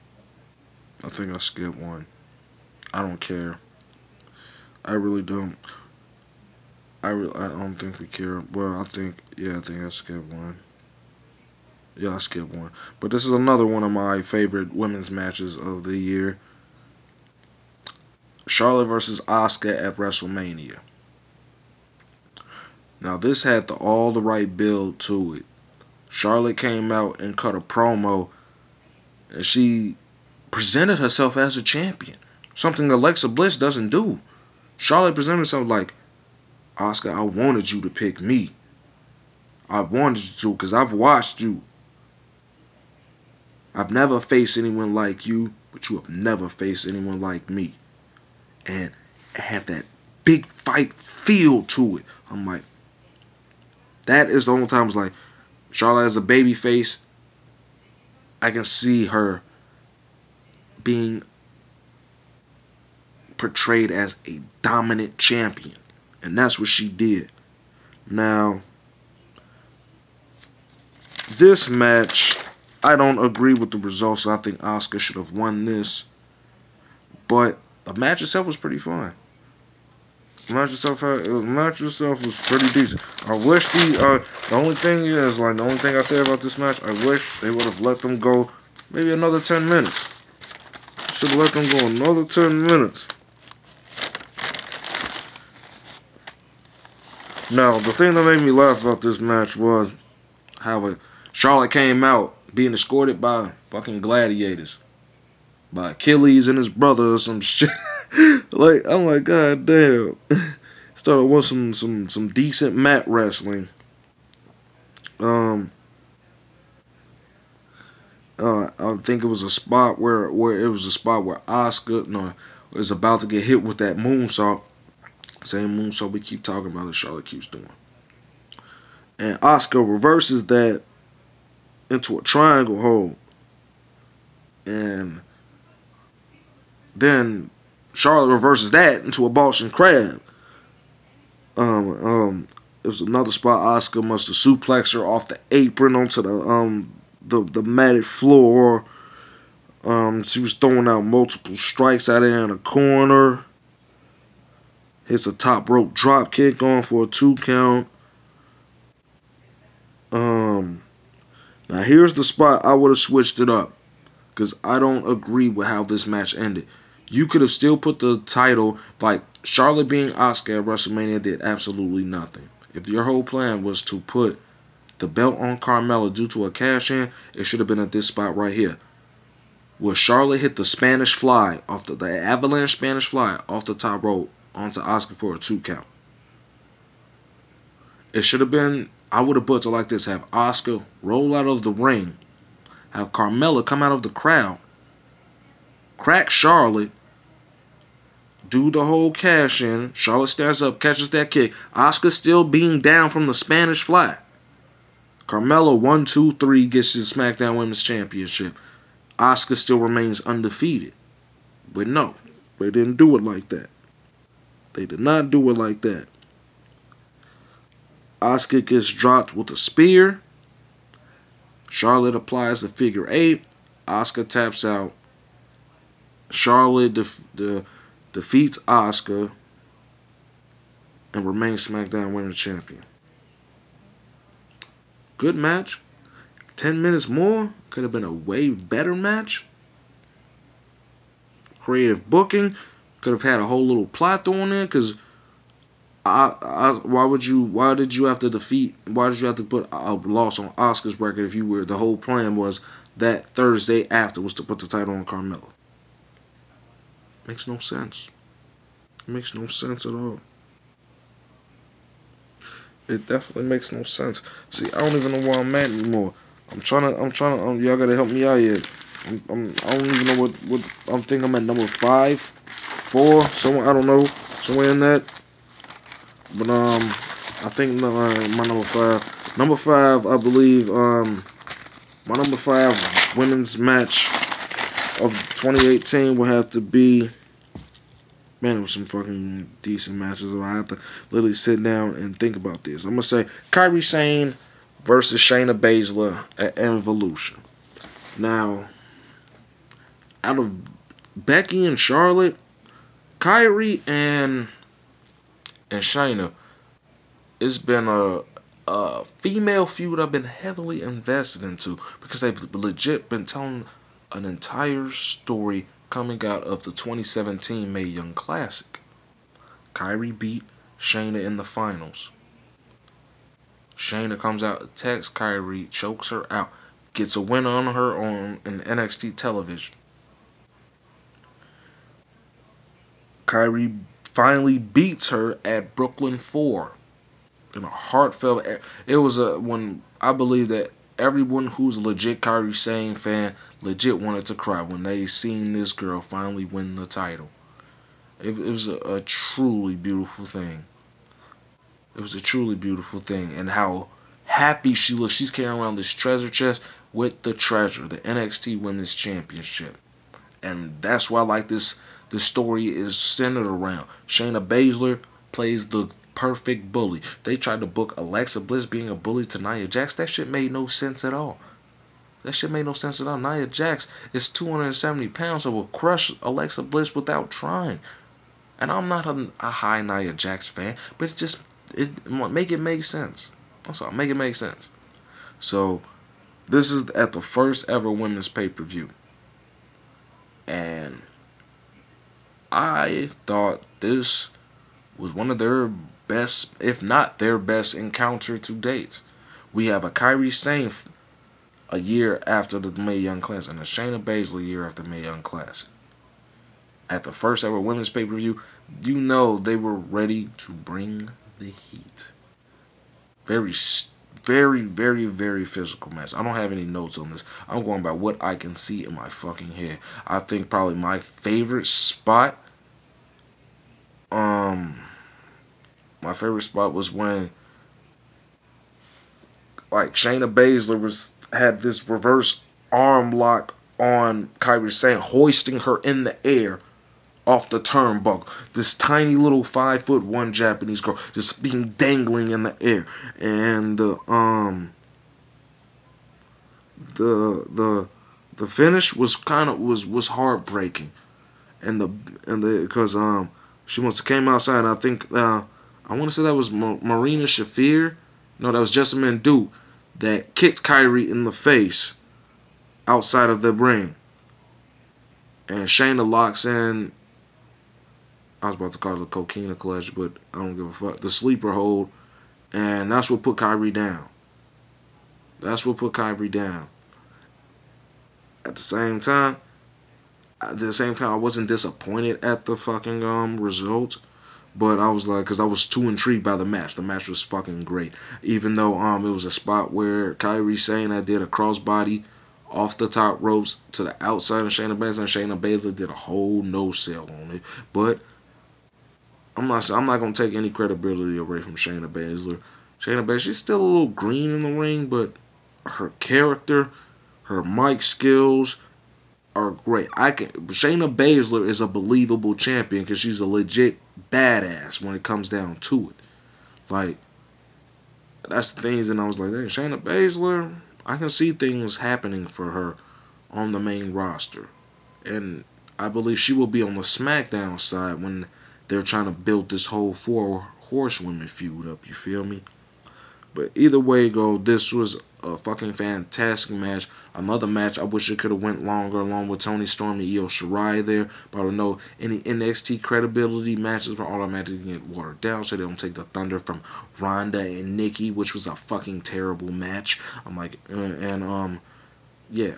I think I skipped one. I don't care. I really don't. I really, I don't think we care. Well, I think yeah, I think I skipped one. Yeah, I skipped one. But this is another one of my favorite women's matches of the year. Charlotte versus Asuka at WrestleMania. Now this had the, all the right build to it. Charlotte came out and cut a promo and she presented herself as a champion. Something Alexa Bliss doesn't do. Charlotte presented herself like, Asuka, I wanted you to pick me. I wanted you to because I've watched you. I've never faced anyone like you, but you have never faced anyone like me. And had that big fight feel to it. I'm like, that is the only time I was like, Charlotte has a baby face. I can see her being portrayed as a dominant champion. And that's what she did. Now, this match, I don't agree with the results. I think Asuka should have won this. But the match itself was pretty fun. The match itself, the match itself was pretty decent. I wish the uh, the only thing is like the only thing I say about this match. I wish they would have let them go maybe another ten minutes. Should have let them go another ten minutes. Now, the thing that made me laugh about this match was how Charlotte came out being escorted by fucking gladiators. By Achilles and his brother or some shit. (laughs) like, I'm like, god damn. (laughs) Started with some some some decent mat wrestling. Um uh, I think it was a spot where where it was a spot where Asuka no is about to get hit with that moonsault same moonsault we keep talking about that Charlotte keeps doing. And Asuka reverses that into a triangle hold. And then Charlotte reverses that into a Boston crab. Um, um, was another spot Asuka must have suplexed her off the apron onto the um the the matted floor. Um, she was throwing out multiple strikes out there in the corner. Hits a top rope drop kick on for a two count. Um, now here's the spot I would have switched it up because I don't agree with how this match ended. You could have still put the title like Charlotte being Asuka at WrestleMania did absolutely nothing. If your whole plan was to put the belt on Carmella due to a cash in, it should have been at this spot right here. Where Charlotte hit the Spanish fly off the, the avalanche Spanish fly off the top rope onto Asuka for a two count. It should have been, I would have put it like this have Asuka roll out of the ring, have Carmella come out of the crowd, crack Charlotte, do the whole cash in. Charlotte stands up, catches that kick. Asuka still being down from the Spanish fly. Carmella, one, two, three, gets the SmackDown Women's Championship. Asuka still remains undefeated. But no, they didn't do it like that. They did not do it like that. Asuka gets dropped with a spear. Charlotte applies the figure eight. Asuka taps out. Charlotte def- de- defeats Asuka, and remains SmackDown Women's Champion. Good match. 10 minutes more. Could have been a way better match. Creative booking. Could have had a whole little plot thrown in because I, I, why would you? Why did you have to defeat? Why did you have to put a loss on Asuka's record if you were the whole plan was that Thursday after was to put the title on Carmella? Makes no sense. makes no sense at all. It definitely makes no sense. See, I don't even know where I'm at anymore. I'm trying to. I'm trying to. Um, y'all gotta help me out here. I'm, I'm, I do not even know what. What I'm thinking. I'm at number five four, somewhere I don't know, somewhere in that. But um, I think my, my number five. Number five, I believe, um, my number five women's match 2018 will have to be. Man, it was some fucking decent matches. I have to literally sit down and think about this. I'm gonna say Kairi Sane versus Shayna Baszler at Evolution. Now, out of Becky and Charlotte, Kairi and and Shayna, it's been a a female feud I've been heavily invested into because they've legit been telling an entire story coming out of the 2017 Mae Young Classic. Kairi beat Shayna in the finals. Shayna comes out, attacks Kairi, chokes her out, gets a win on her on an NXT television. Kairi finally beats her at Brooklyn 4 in a heartfelt. It was a when I believe that everyone who's a legit Kairi Sane fan legit wanted to cry when they seen this girl finally win the title. It, it was a, a truly beautiful thing. It was a truly beautiful thing, and how happy she looks. She's carrying around this treasure chest with the treasure, the NXT Women's Championship, and that's why I like this. The story is centered around Shayna Baszler plays the perfect bully. They tried to book Alexa Bliss being a bully to Nia Jax. That shit made no sense at all. That shit made no sense at all. Nia Jax is 270 pounds, so will crush Alexa Bliss without trying. And I'm not a, a high Nia Jax fan, but it just it make it make sense. That's all. Make it make sense. So this is at the first ever women's pay per view, and I thought this was one of their best, if not their best encounter to date. We have a Kairi Sane a year after the Mae Young Classic and a Shayna Baszler a year after Mae Young Classic. At the first ever women's pay per view, you know they were ready to bring the heat. Very, very, very, very physical match. I don't have any notes on this. I'm going by what I can see in my fucking head. I think probably my favorite spot. Um my favorite spot was when like Shayna Baszler was had this reverse arm lock on Kairi Sane, hoisting her in the air off the turnbuckle. This tiny little five foot one Japanese girl just being dangling in the air, and the um the the the finish was kind of was was heartbreaking, and the and the because um she must came outside. I think uh I want to say that was Marina Shafir. No, that was Jessamyn Duke that kicked Kairi in the face outside of the ring. And Shayna locks in. I was about to call it the coquina clutch, but I don't give a fuck. The sleeper hold. And that's what put Kairi down. That's what put Kairi down. At the same time, at the same time, I wasn't disappointed at the fucking um results. But I was like, because I was too intrigued by the match. The match was fucking great. Even though um it was a spot where Kairi Sane I did a crossbody off the top ropes to the outside of Shayna Baszler, and Shayna Baszler did a whole no sell on it. But I'm not I'm not gonna take any credibility away from Shayna Baszler. Shayna Baszler, she's still a little green in the ring, but her character, her mic skills, are great. I can Shayna Baszler is a believable champion because she's a legit badass when it comes down to it. Like that's the things, and I was like, hey, Shayna Baszler, I can see things happening for her on the main roster, and I believe she will be on the SmackDown side when they're trying to build this whole four horsewomen feud up. You feel me? But either way go, this was a fucking fantastic match. Another match I wish it could have went longer along with Toni Storm and Io Shirai there. But I don't know any NXT credibility matches will automatically get watered down so they don't take the thunder from Ronda and Nikki, which was a fucking terrible match. I'm like, uh, and um, yeah.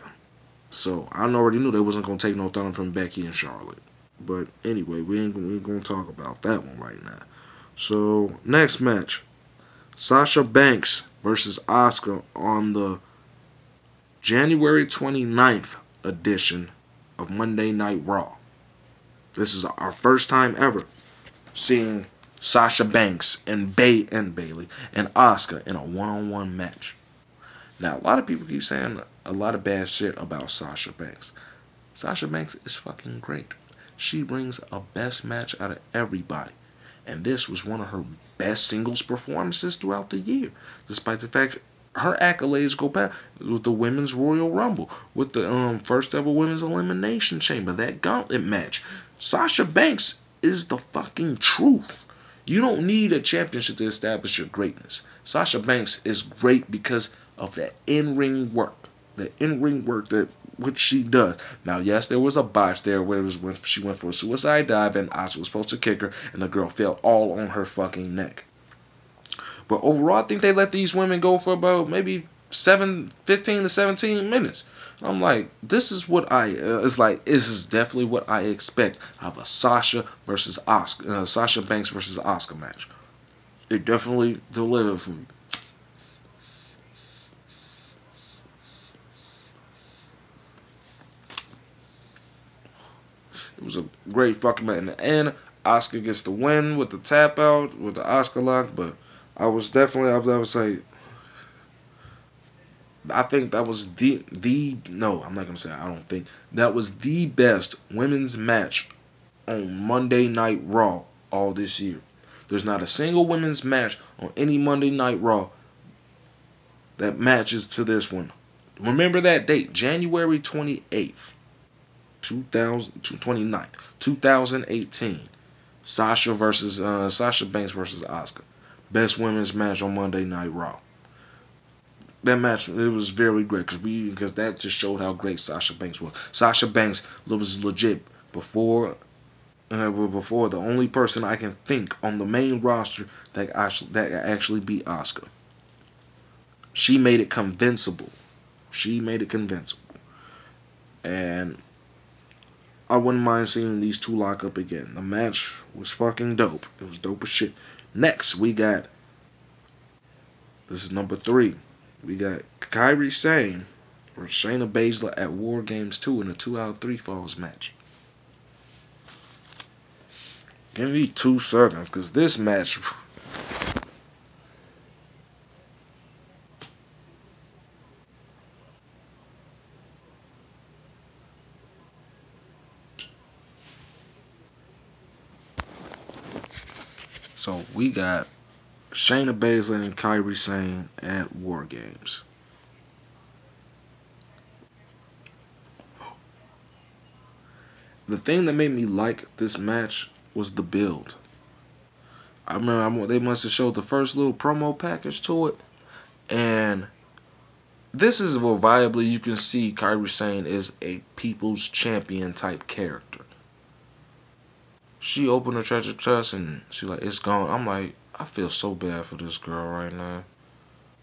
So I already knew they wasn't gonna take no thunder from Becky and Charlotte. But anyway, we ain't, we ain't gonna talk about that one right now. So next match, Sasha Banks versus Asuka on the January 29th edition of Monday Night Raw. This is our first time ever seeing Sasha Banks and Bay and Bayley and Asuka in a one-on-one match. Now a lot of people keep saying a lot of bad shit about Sasha Banks. Sasha Banks is fucking great. She brings a best match out of everybody. And this was one of her best singles performances throughout the year, despite the fact her accolades go back with the women's Royal Rumble, with the um, first ever women's elimination chamber, that gauntlet match. Sasha Banks is the fucking truth. You don't need a championship to establish your greatness. Sasha Banks is great because of the in-ring work, the in-ring work that which she does. Now, yes, there was a botch there where it was when she went for a suicide dive and Asuka was supposed to kick her, and the girl fell all on her fucking neck. But overall, I think they let these women go for about maybe seven, 15 to 17 minutes. I'm like, this is what I, uh, it's like, this is definitely what I expect of a Sasha versus Asuka, uh, Sasha Banks versus Asuka match. It definitely delivered for me. It was a great fucking match. In the end, Asuka gets the win with the tap out, with the Asuka lock, but I was definitely, I would say, I think that was the the no, I'm not gonna say I don't think that was the best women's match on Monday Night Raw all this year. There's not a single women's match on any Monday Night Raw that matches to this one. Remember that date, January 28th, 2000, 29th, 2018. Sasha versus uh, Sasha Banks versus Asuka. Best women's match on Monday Night Raw that match it was very great because we because that just showed how great Sasha Banks was. Sasha Banks was legit before. Uh, before the only person I can think on the main roster that actually that actually beat Asuka. She made it convincible. She made it convincible, and I wouldn't mind seeing these two lock up again. The match was fucking dope. It was dope as shit. Next, we got. This is number three. We got Kairi Sane or Shayna Baszler at War Games 2 in a 2 out of 3 falls match. Give me two seconds because this match. So we got Shayna Baszler and Kairi Sane at War Games. The thing that made me like this match was the build. I remember they must have showed the first little promo package to it, and this is where viably you can see Kairi Sane is a people's champion type character. She opened her treasure chest and she like it's gone. I'm like, I feel so bad for this girl right now.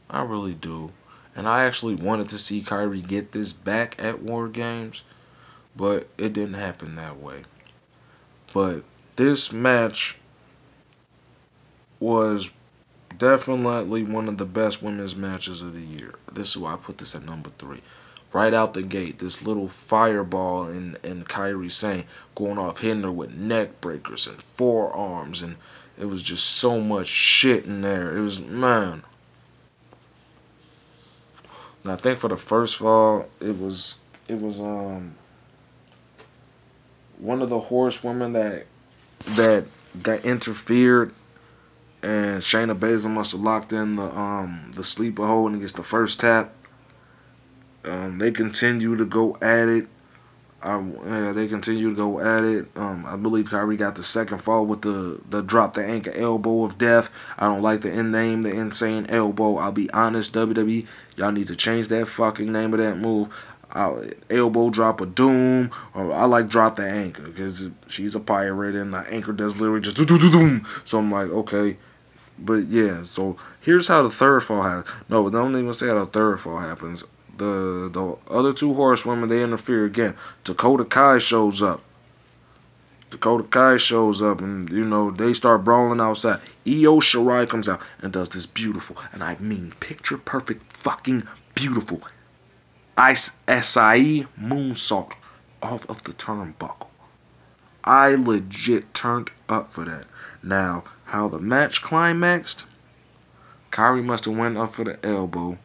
I really do. And I actually wanted to see Kairi get this back at War Games, but it didn't happen that way. But this match was definitely one of the best women's matches of the year. This is why I put this at number three. Right out the gate, this little fireball in, in Kairi Sane going off, hitting her with neck breakers and forearms and it was just so much shit in there. It was man. And I think for the first fall, it was it was um one of the horsewomen that that got interfered and Shayna Baszler must have locked in the um the sleeper hold and gets the first tap. Um, they continue to go at it. Um, yeah, they continue to go at it. Um, I believe Kairi got the second fall with the the drop the ankle elbow of death. I don't like the end name, the insane elbow. I'll be honest, WWE, y'all need to change that fucking name of that move. I'll, elbow drop of doom, or I like drop the anchor because she's a pirate and the anchor does literally just do do do. So I'm like, okay, but yeah. So here's how the third fall happens. No, don't even say how the third fall happens the the other two horsewomen they interfere again. Dakota Kai shows up. Dakota Kai shows up and you know they start brawling outside. Io Shirai comes out and does this beautiful and I mean picture perfect fucking beautiful Ice SIE moonsault off of the turnbuckle. I legit turned up for that. Now, how the match climaxed, Kairi must have went up for the elbow.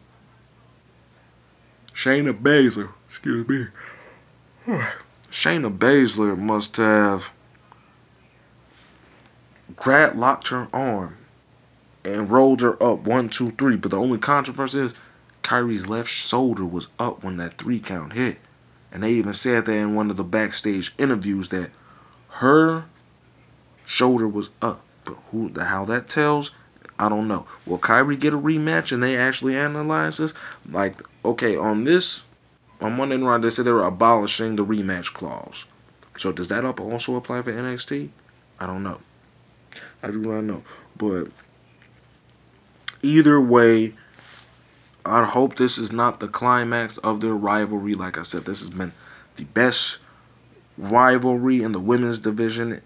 Shayna Baszler, excuse me. Shayna Baszler must have grabbed, locked her arm, and rolled her up one, two, three. But the only controversy is Kairi's left shoulder was up when that three count hit. And they even said that in one of the backstage interviews that her shoulder was up. But who the how that tells, I don't know. Will Kairi get a rematch and they actually analyze this? Like, okay, on this, on Monday Night they said they were abolishing the rematch clause. So does that also apply for NXT? I don't know. I do not know. But either way, I hope this is not the climax of their rivalry. Like I said, this has been the best rivalry in the women's division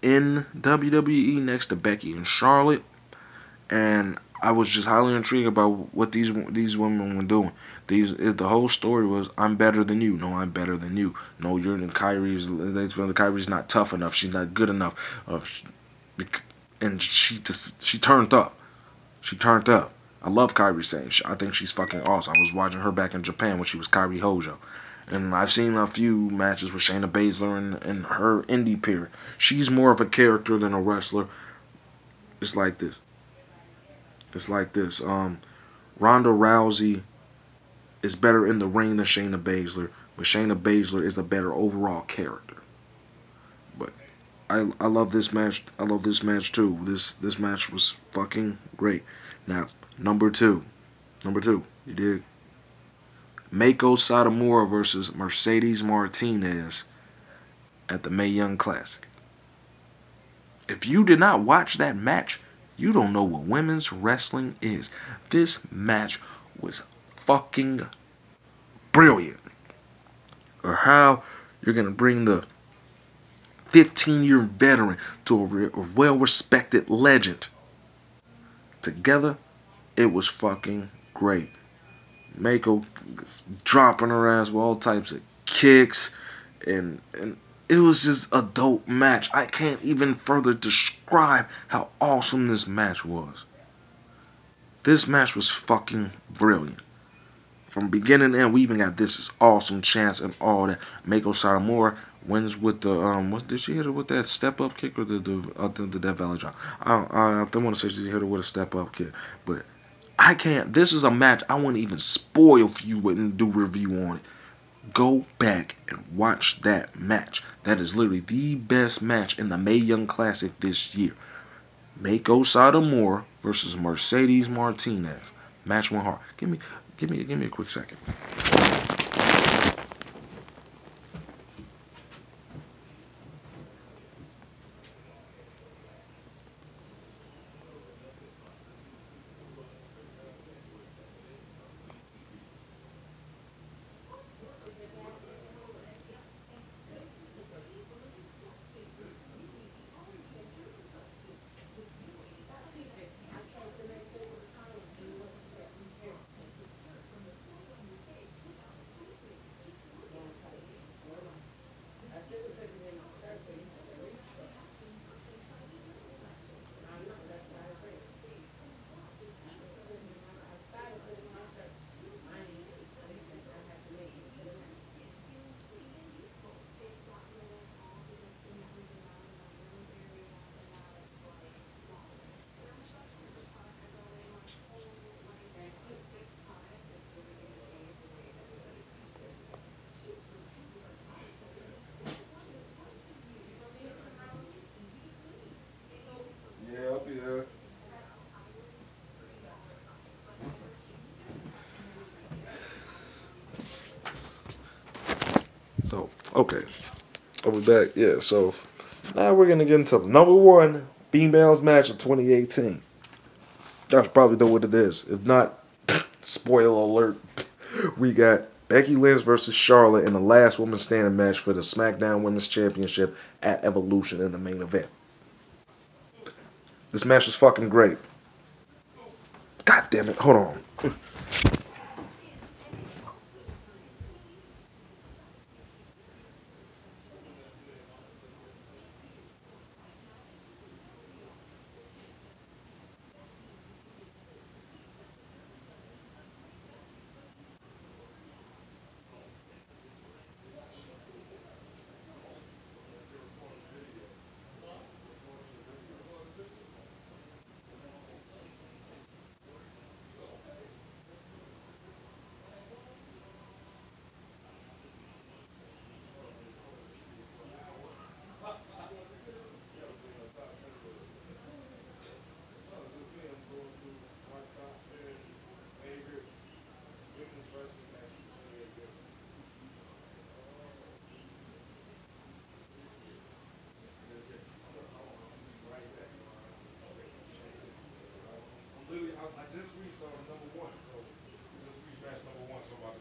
in WWE next to Becky and Charlotte. And I was just highly intrigued about what these these women were doing. These the whole story was I'm better than you. No, I'm better than you. No, you're. They feel the Kairi's not tough enough. She's not good enough. Uh, and she just she turned up. She turned up. I love Kairi Sane. I think she's fucking awesome. I was watching her back in Japan when she was Kairi Hojo. And I've seen a few matches with Shayna Baszler and, in her indie period. She's more of a character than a wrestler. It's like this. It's like this. Um, Ronda Rousey is better in the ring than Shayna Baszler, but Shayna Baszler is a better overall character. But I I love this match. I love this match too. This this match was fucking great. Now number two, number two, you dig? Meiko Satomura versus Mercedes Martinez at the Mae Young Classic. If you did not watch that match, you don't know what women's wrestling is. This match was fucking brilliant. Or how you're going to bring the 15 year veteran to a, well respected legend. Together, it was fucking great. Meiko dropping her ass with all types of kicks and and it was just a dope match. I can't even further describe how awesome this match was. This match was fucking brilliant. From beginning to end, we even got this is awesome chance and all that. Meiko Satomura wins with the um. What did she hit her with that step up kick or the the uh, the, the Valley drop? I I, I want to say she hit her with a step up kick, but I can't. This is a match I wouldn't even spoil if you wouldn't do review on it. Go back and watch that match. That is literally the best match in the Mae Young Classic this year. Meiko Satomura versus Mercedes Martinez. Match went hard. Give me, give me, give me a quick second. So, okay. I'll be back. Yeah, so now we're going to get into number one females match of 2018. Y'all probably know what it is. If not, (clears throat) spoiler alert. (clears throat) We got Becky Lynch versus Charlotte in the last woman standing match for the SmackDown Women's Championship at Evolution in the main event. This match was fucking great. God damn it. Hold on. (laughs)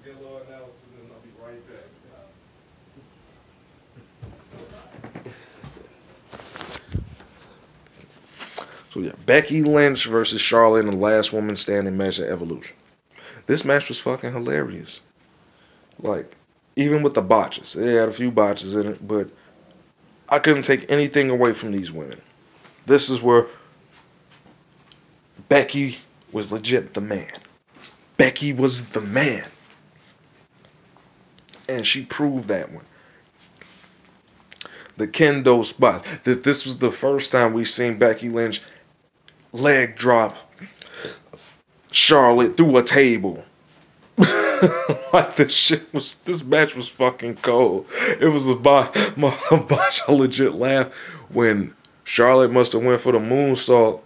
get a little analysis and I'll be right back. So yeah, Becky Lynch versus Charlotte in the last woman standing match at Evolution. This match was fucking hilarious. Like, even with the botches, it had a few botches in it, but I couldn't take anything away from these women. This is where Becky was legit the man. Becky was the man. And she proved that one. The kendo spot. This, this was the first time we seen Becky Lynch leg drop Charlotte through a table. (laughs) like this shit was this match was fucking cold. It was a botch, (laughs) my botch. I legit laugh when Charlotte must have went for the moonsault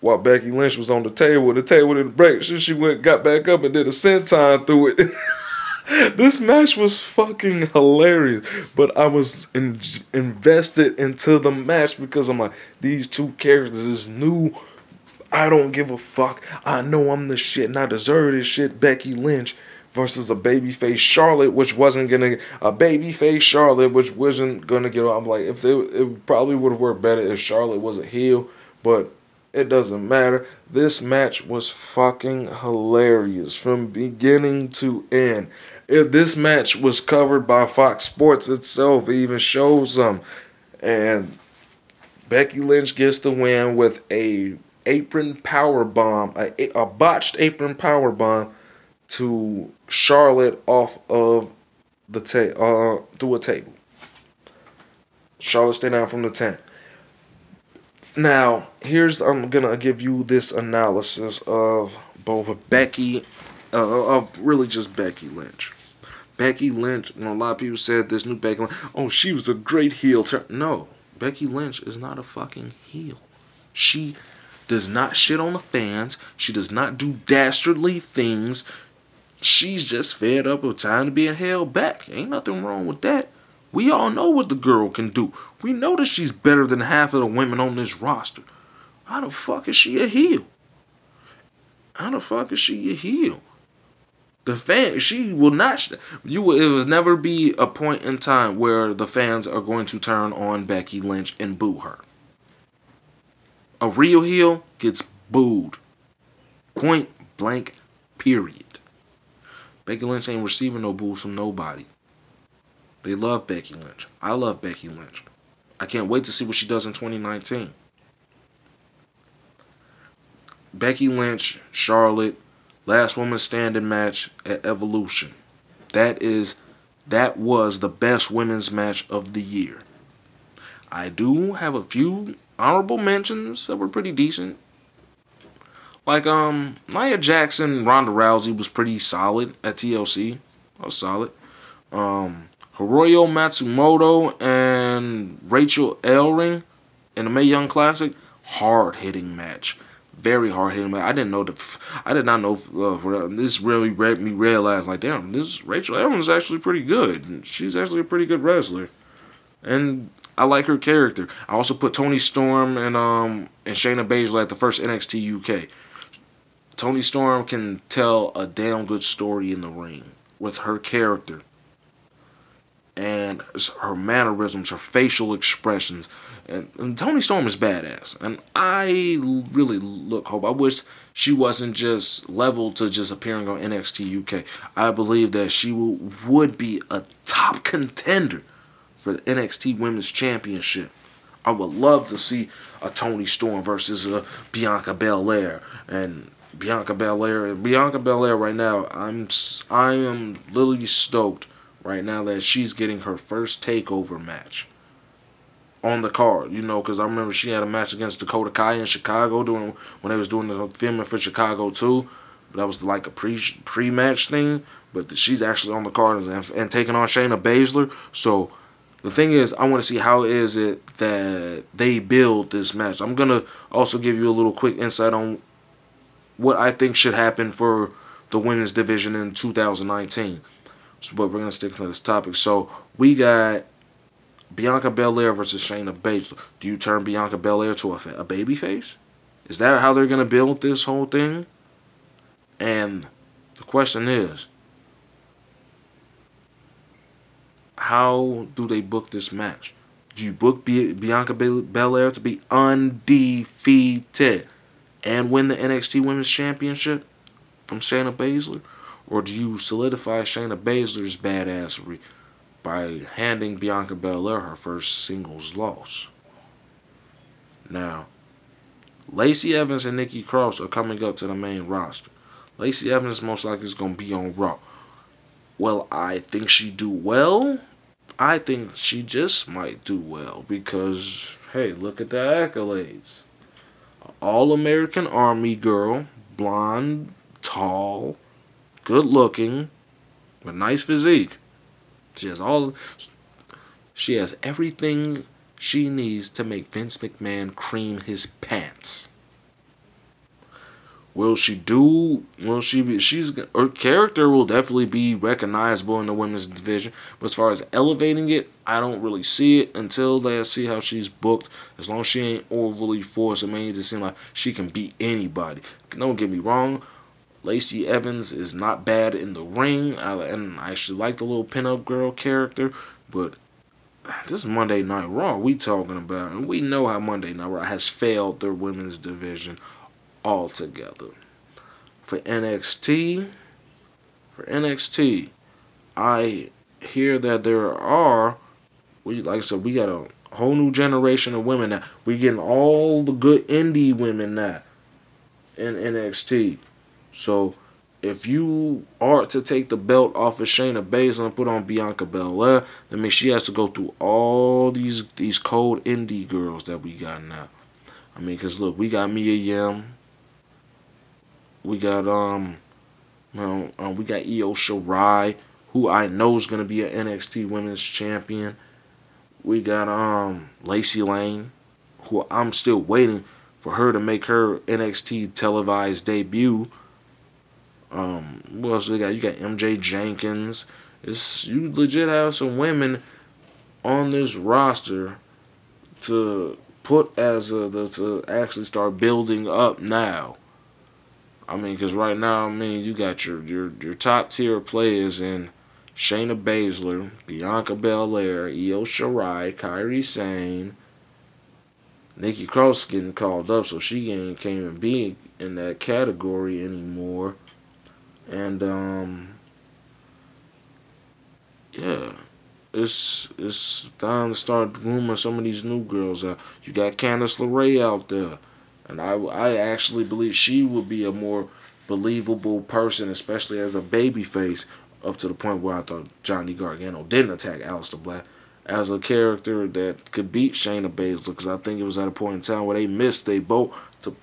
while Becky Lynch was on the table. The table didn't break. She, she went, got back up and did a senton through it. (laughs) this match was fucking hilarious, but I was in, invested into the match because I'm like, these two characters is new. I don't give a fuck. I know I'm the shit and I deserve this shit. Becky Lynch versus a babyface Charlotte, which wasn't gonna a babyface Charlotte, which wasn't gonna get. I'm like, if they, it probably would have worked better if Charlotte was a heel, but it doesn't matter. This match was fucking hilarious from beginning to end. If this match was covered by Fox Sports itself, it even shows them. And Becky Lynch gets the win with a apron power bomb, a, a botched apron power bomb to Charlotte off of the ta- uh through a table. Charlotte stay down from the tent. Now, here's I'm gonna give you this analysis of both Becky, uh, of really just Becky Lynch. Becky Lynch, know, a lot of people said this new Becky Lynch, oh, she was a great heel. No, Becky Lynch is not a fucking heel. She does not shit on the fans. She does not do dastardly things. She's just fed up with time to being held back. Ain't nothing wrong with that. We all know what the girl can do. We know that she's better than half of the women on this roster. How the fuck is she a heel? How the fuck is she a heel? The fan, she will not. You will. It will never be a point in time where the fans are going to turn on Becky Lynch and boo her. A real heel gets booed. Point blank. Period. Becky Lynch ain't receiving no boos from nobody. They love Becky Lynch. I love Becky Lynch. I can't wait to see what she does in 2019. Becky Lynch, Charlotte, last woman standing match at Evolution. That is that was the best women's match of the year. I do have a few honorable mentions that were pretty decent. Like um Nia Jackson, Ronda Rousey was pretty solid at TLC. That was solid. Um Hiroyo Matsumoto and Rachel Ellering in the Mae Young Classic, hard hitting match, very hard hitting match. I didn't know the, I did not know uh, this really made me realize like, damn, this Rachel is actually pretty good. She's actually a pretty good wrestler, and I like her character. I also put Toni Storm and um and Shayna Baszler at the first NXT UK. Toni Storm can tell a damn good story in the ring with her character and her mannerisms, her facial expressions. And, and, Toni Storm is badass. And I really look hope. I wish she wasn't just leveled to just appearing on NXT UK. I believe that she will, would be a top contender for the NXT Women's Championship. I would love to see a Toni Storm versus a Bianca Belair and Bianca Belair. Bianca Belair right now, I'm I am literally stoked right now that she's getting her first takeover match on the card. You know, because I remember she had a match against Dakota Kai in Chicago doing when they was doing the filming for Chicago too. But that was like a pre pre match thing. But she's actually on the card and, and taking on Shayna Baszler. So the thing is, I want to see how is it that they build this match. I'm gonna also give you a little quick insight on what I think should happen for the women's division in 2019. But we're gonna stick to this topic. So we got Bianca Belair versus Shayna Baszler. Do you turn Bianca Belair to a, a baby face? Is that how they're gonna build this whole thing? And the question is, how do they book this match? Do you book Bianca Belair to be undefeated and win the NXT Women's Championship from Shayna Baszler? Or do you solidify Shayna Baszler's badassery by handing Bianca Belair her first singles loss? Now, Lacey Evans and Nikki Cross are coming up to the main roster. Lacey Evans most likely is going to be on Raw. Well, I think she do well. I think she just might do well because, hey, look at the accolades. All American Army girl, blonde, tall, good looking, with nice physique. She has all. She has everything she needs to make Vince McMahon cream his pants. Will she do? Will she be? She's her character will definitely be recognizable in the women's division. But as far as elevating it, I don't really see it until they see how she's booked. As long as she ain't overly forced, it may just seem like she can beat anybody. Don't get me wrong. Lacey Evans is not bad in the ring, I, and I actually like the little pinup girl character. But this is Monday Night Raw we talking about, and we know how Monday Night Raw has failed their women's division altogether. For NXT, for NXT, I hear that there are, we like I said, we got a whole new generation of women now. We getting all the good indie women now in NXT. So if you are to take the belt off of Shayna Baszler and put on Bianca Belair, that means she has to go through all these these cold indie girls that we got now. I mean, cause look, we got Mia Yim, we got um, know, um, we got Io Shirai, who I know is gonna be an NXT Women's Champion. We got um Lacey Lane, who I'm still waiting for her to make her NXT televised debut. Um, what else we got? You got MJ Jenkins. It's you legit have some women on this roster to put as a the, to actually start building up now. I mean, because right now, I mean, you got your your your top tier players in Shayna Baszler, Bianca Belair, Io Shirai, Kairi Sane. Nikki Cross getting called up, so she ain't can't even be in that category anymore. And um, yeah, it's it's time to start grooming some of these new girls. You got Candice LeRae out there. And I, I actually believe she would be a more believable person, especially as a baby face, up to the point where I thought Johnny Gargano didn't attack Aleister Black as a character that could beat Shayna Baszler because I think it was at a point in time where they missed they both to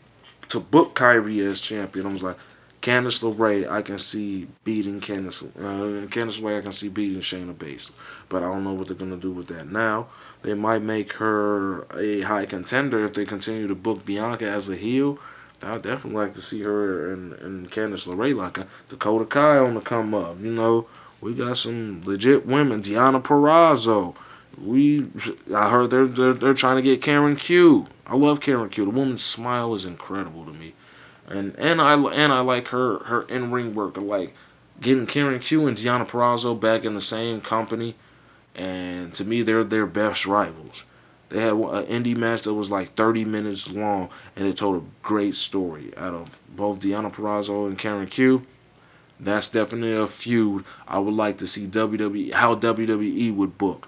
to book Kairi as champion. I was like, Candice LeRae, I can see beating Candice. Uh, Candice LeRae, I can see beating Shayna Baszler, but I don't know what they're gonna do with that now. They might make her a high contender if they continue to book Bianca as a heel. I'd definitely like to see her and, and Candice LeRae like a Dakota Kai on the come up. You know, we got some legit women. Deonna Purrazzo. We, I heard they're, they're they're trying to get Karen Q. I love Karen Q. The woman's smile is incredible to me, and and I and I like her her in ring work. Like getting Karen Q and Deonna Purrazzo back in the same company and to me, they're their best rivals. They had an indie match that was like 30 minutes long, and it told a great story out of both Deonna Purrazzo and Karen Q. That's definitely a feud I would like to see WWE how WWE would book,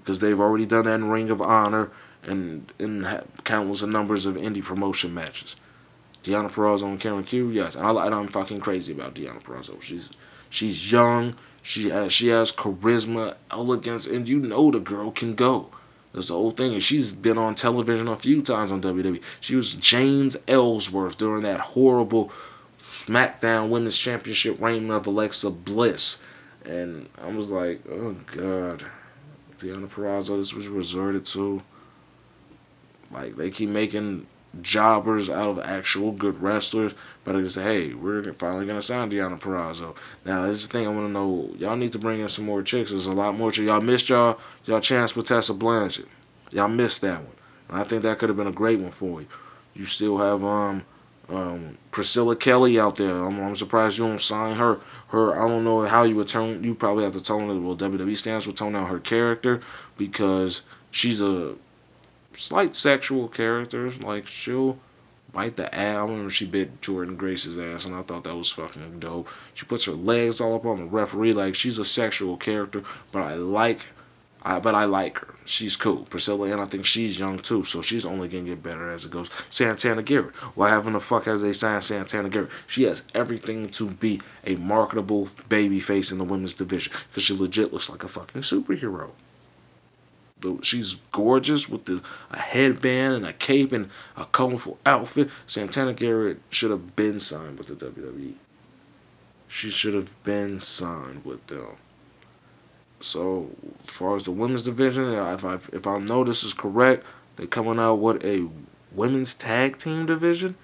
because they've already done that in Ring of Honor and in countless numbers of indie promotion matches. Deonna Purrazzo and Karen Q, yes, I, I'm fucking crazy about Deonna Purrazzo. She's she's young. She has she has charisma, elegance, and you know the girl can go. That's the whole thing. And she's been on television a few times on WWE. She was James Ellsworth during that horrible SmackDown Women's Championship reign of Alexa Bliss. And I was like, oh God. Deonna Purrazzo, this was resorted to. Like, they keep making jobbers out of actual good wrestlers. But I just say, hey, we're finally gonna sign Deonna Purrazzo. Now this is the thing I want to know. Y'all need to bring in some more chicks. There's a lot more. Y'all missed y'all y'all chance with Tessa Blanchard. Y'all missed that one. And I think that could have been a great one for you. You still have um um, Priscilla Kelly out there. I'm, I'm, surprised you don't sign her. Her, I don't know how you would tone. You probably have to tone it. Well, WWE stands for tone out her character because she's a slight sexual characters. Like she'll bite the ass. I remember she bit Jordynne Grace's ass, and I thought that was fucking dope. She puts her legs all up on the referee. Like she's a sexual character, but I like I, but I like her. She's cool. Priscilla, and I think she's young too, so she's only gonna get better as it goes. Santana Garrett. Why haven't the fuck has they signed Santana Garrett? She has everything to be a marketable baby face in the women's division because she legit looks like a fucking superhero. But she's gorgeous with the, a headband and a cape and a colorful outfit. Santana Garrett should have been signed with the WWE. She should have been signed with them. So, as far as the women's division, if I if I know this is correct, they're coming out with a women's tag team division.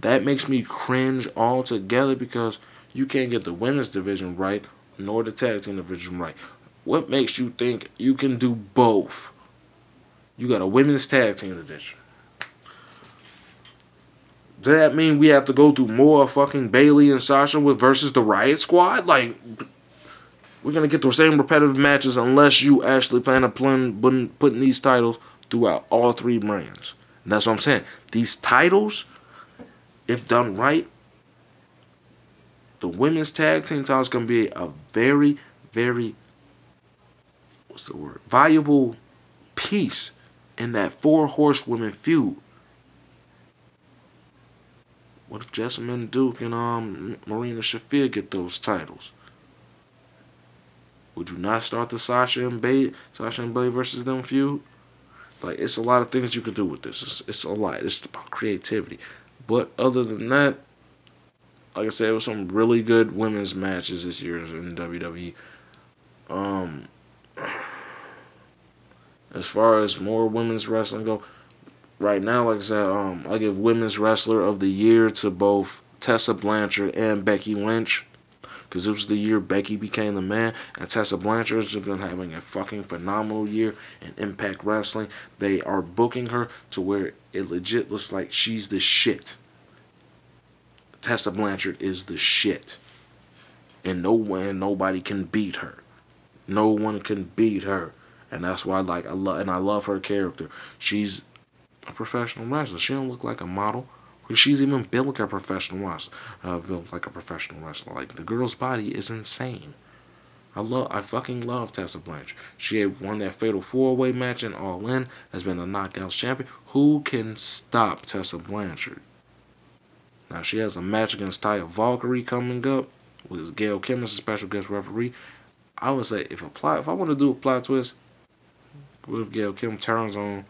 That makes me cringe altogether because you can't get the women's division right nor the tag team division right. What makes you think you can do both? You got a women's tag team division. Does that mean we have to go through more fucking Bayley and Sasha with versus the Riot Squad? Like, we're gonna get the same repetitive matches unless you actually plan on putting, putting these titles throughout all three brands. And that's what I'm saying. These titles, if done right, the women's tag team title is gonna be a very, very what's the word? Valuable piece in that four horsewomen feud. What if Jessamyn Duke and um Marina Shafir get those titles? Would you not start the Sasha and Bay Sasha and Bay versus them feud? Like it's a lot of things you could do with this. It's, it's a lot. It's about creativity. But other than that, like I said, it was some really good women's matches this year in WWE. Um, as far as more women's wrestling go, right now, like I said, um, I give women's wrestler of the year to both Tessa Blanchard and Becky Lynch because it was the year Becky became the man, and Tessa Blanchard has been having a fucking phenomenal year in Impact Wrestling. They are booking her to where it legit looks like she's the shit. Tessa Blanchard is the shit, and no one, nobody can beat her. No one can beat her, and that's why like I love and I love her character. She's a professional wrestler. She don't look like a model. She's even built like a professional wrestler. Uh, built like a professional wrestler. Like the girl's body is insane. I love, I fucking love Tessa Blanchard. She had won that fatal four-way match in All In. Has been the Knockouts champion. Who can stop Tessa Blanchard? Now she has a match against Taya Valkyrie coming up with Gail Kim as a special guest referee. I would say if a plot, if I want to do a plot twist, Gail Kim turns on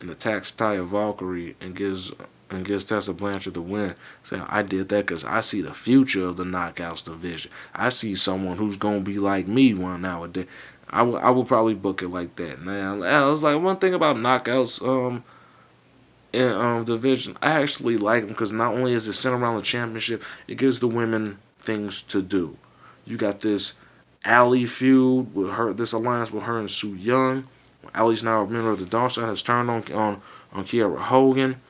and attacks Taya Valkyrie and gives and gives Tessa Blanchard the win. Saying I did that because I see the future of the knockouts division. I see someone who's gonna be like me one nowadays. I will I will probably book it like that. Now I was like one thing about knockouts um in um division. I actually like them because not only is it centered around the championship, it gives the women things to do. You got this Allie feud with her, this alliance with her and Su Yung. Allie's now a member of the Dark Side has turned on on on Kiera Hogan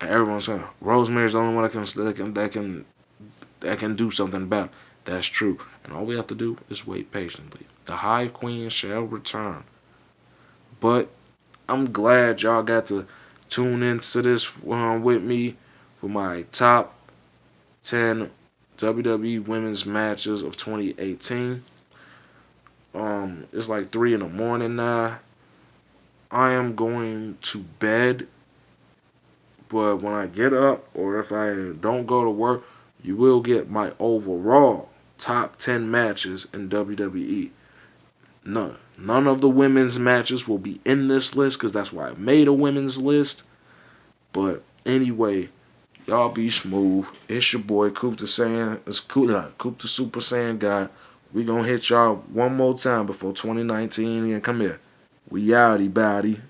everyone's saying Rosemary's the only one that can that can that can that can do something about it. That's true. And all we have to do is wait patiently. The High Queen shall return. But I'm glad y'all got to tune into this um, with me for my top 10 WWE women's matches of 2018. Um, it's like 3 in the morning now. I am going to bed but when I get up or if I don't go to work, you will get my overall top 10 matches in WWE. None. None of the women's matches will be in this list because that's why I made a women's list. But anyway, y'all be smooth. It's your boy Koop the Saiyan. It's Koop, uh, Koop the Super Saiyan guy. We gonna hit y'all one more time before 2019 and come here. We outie, body.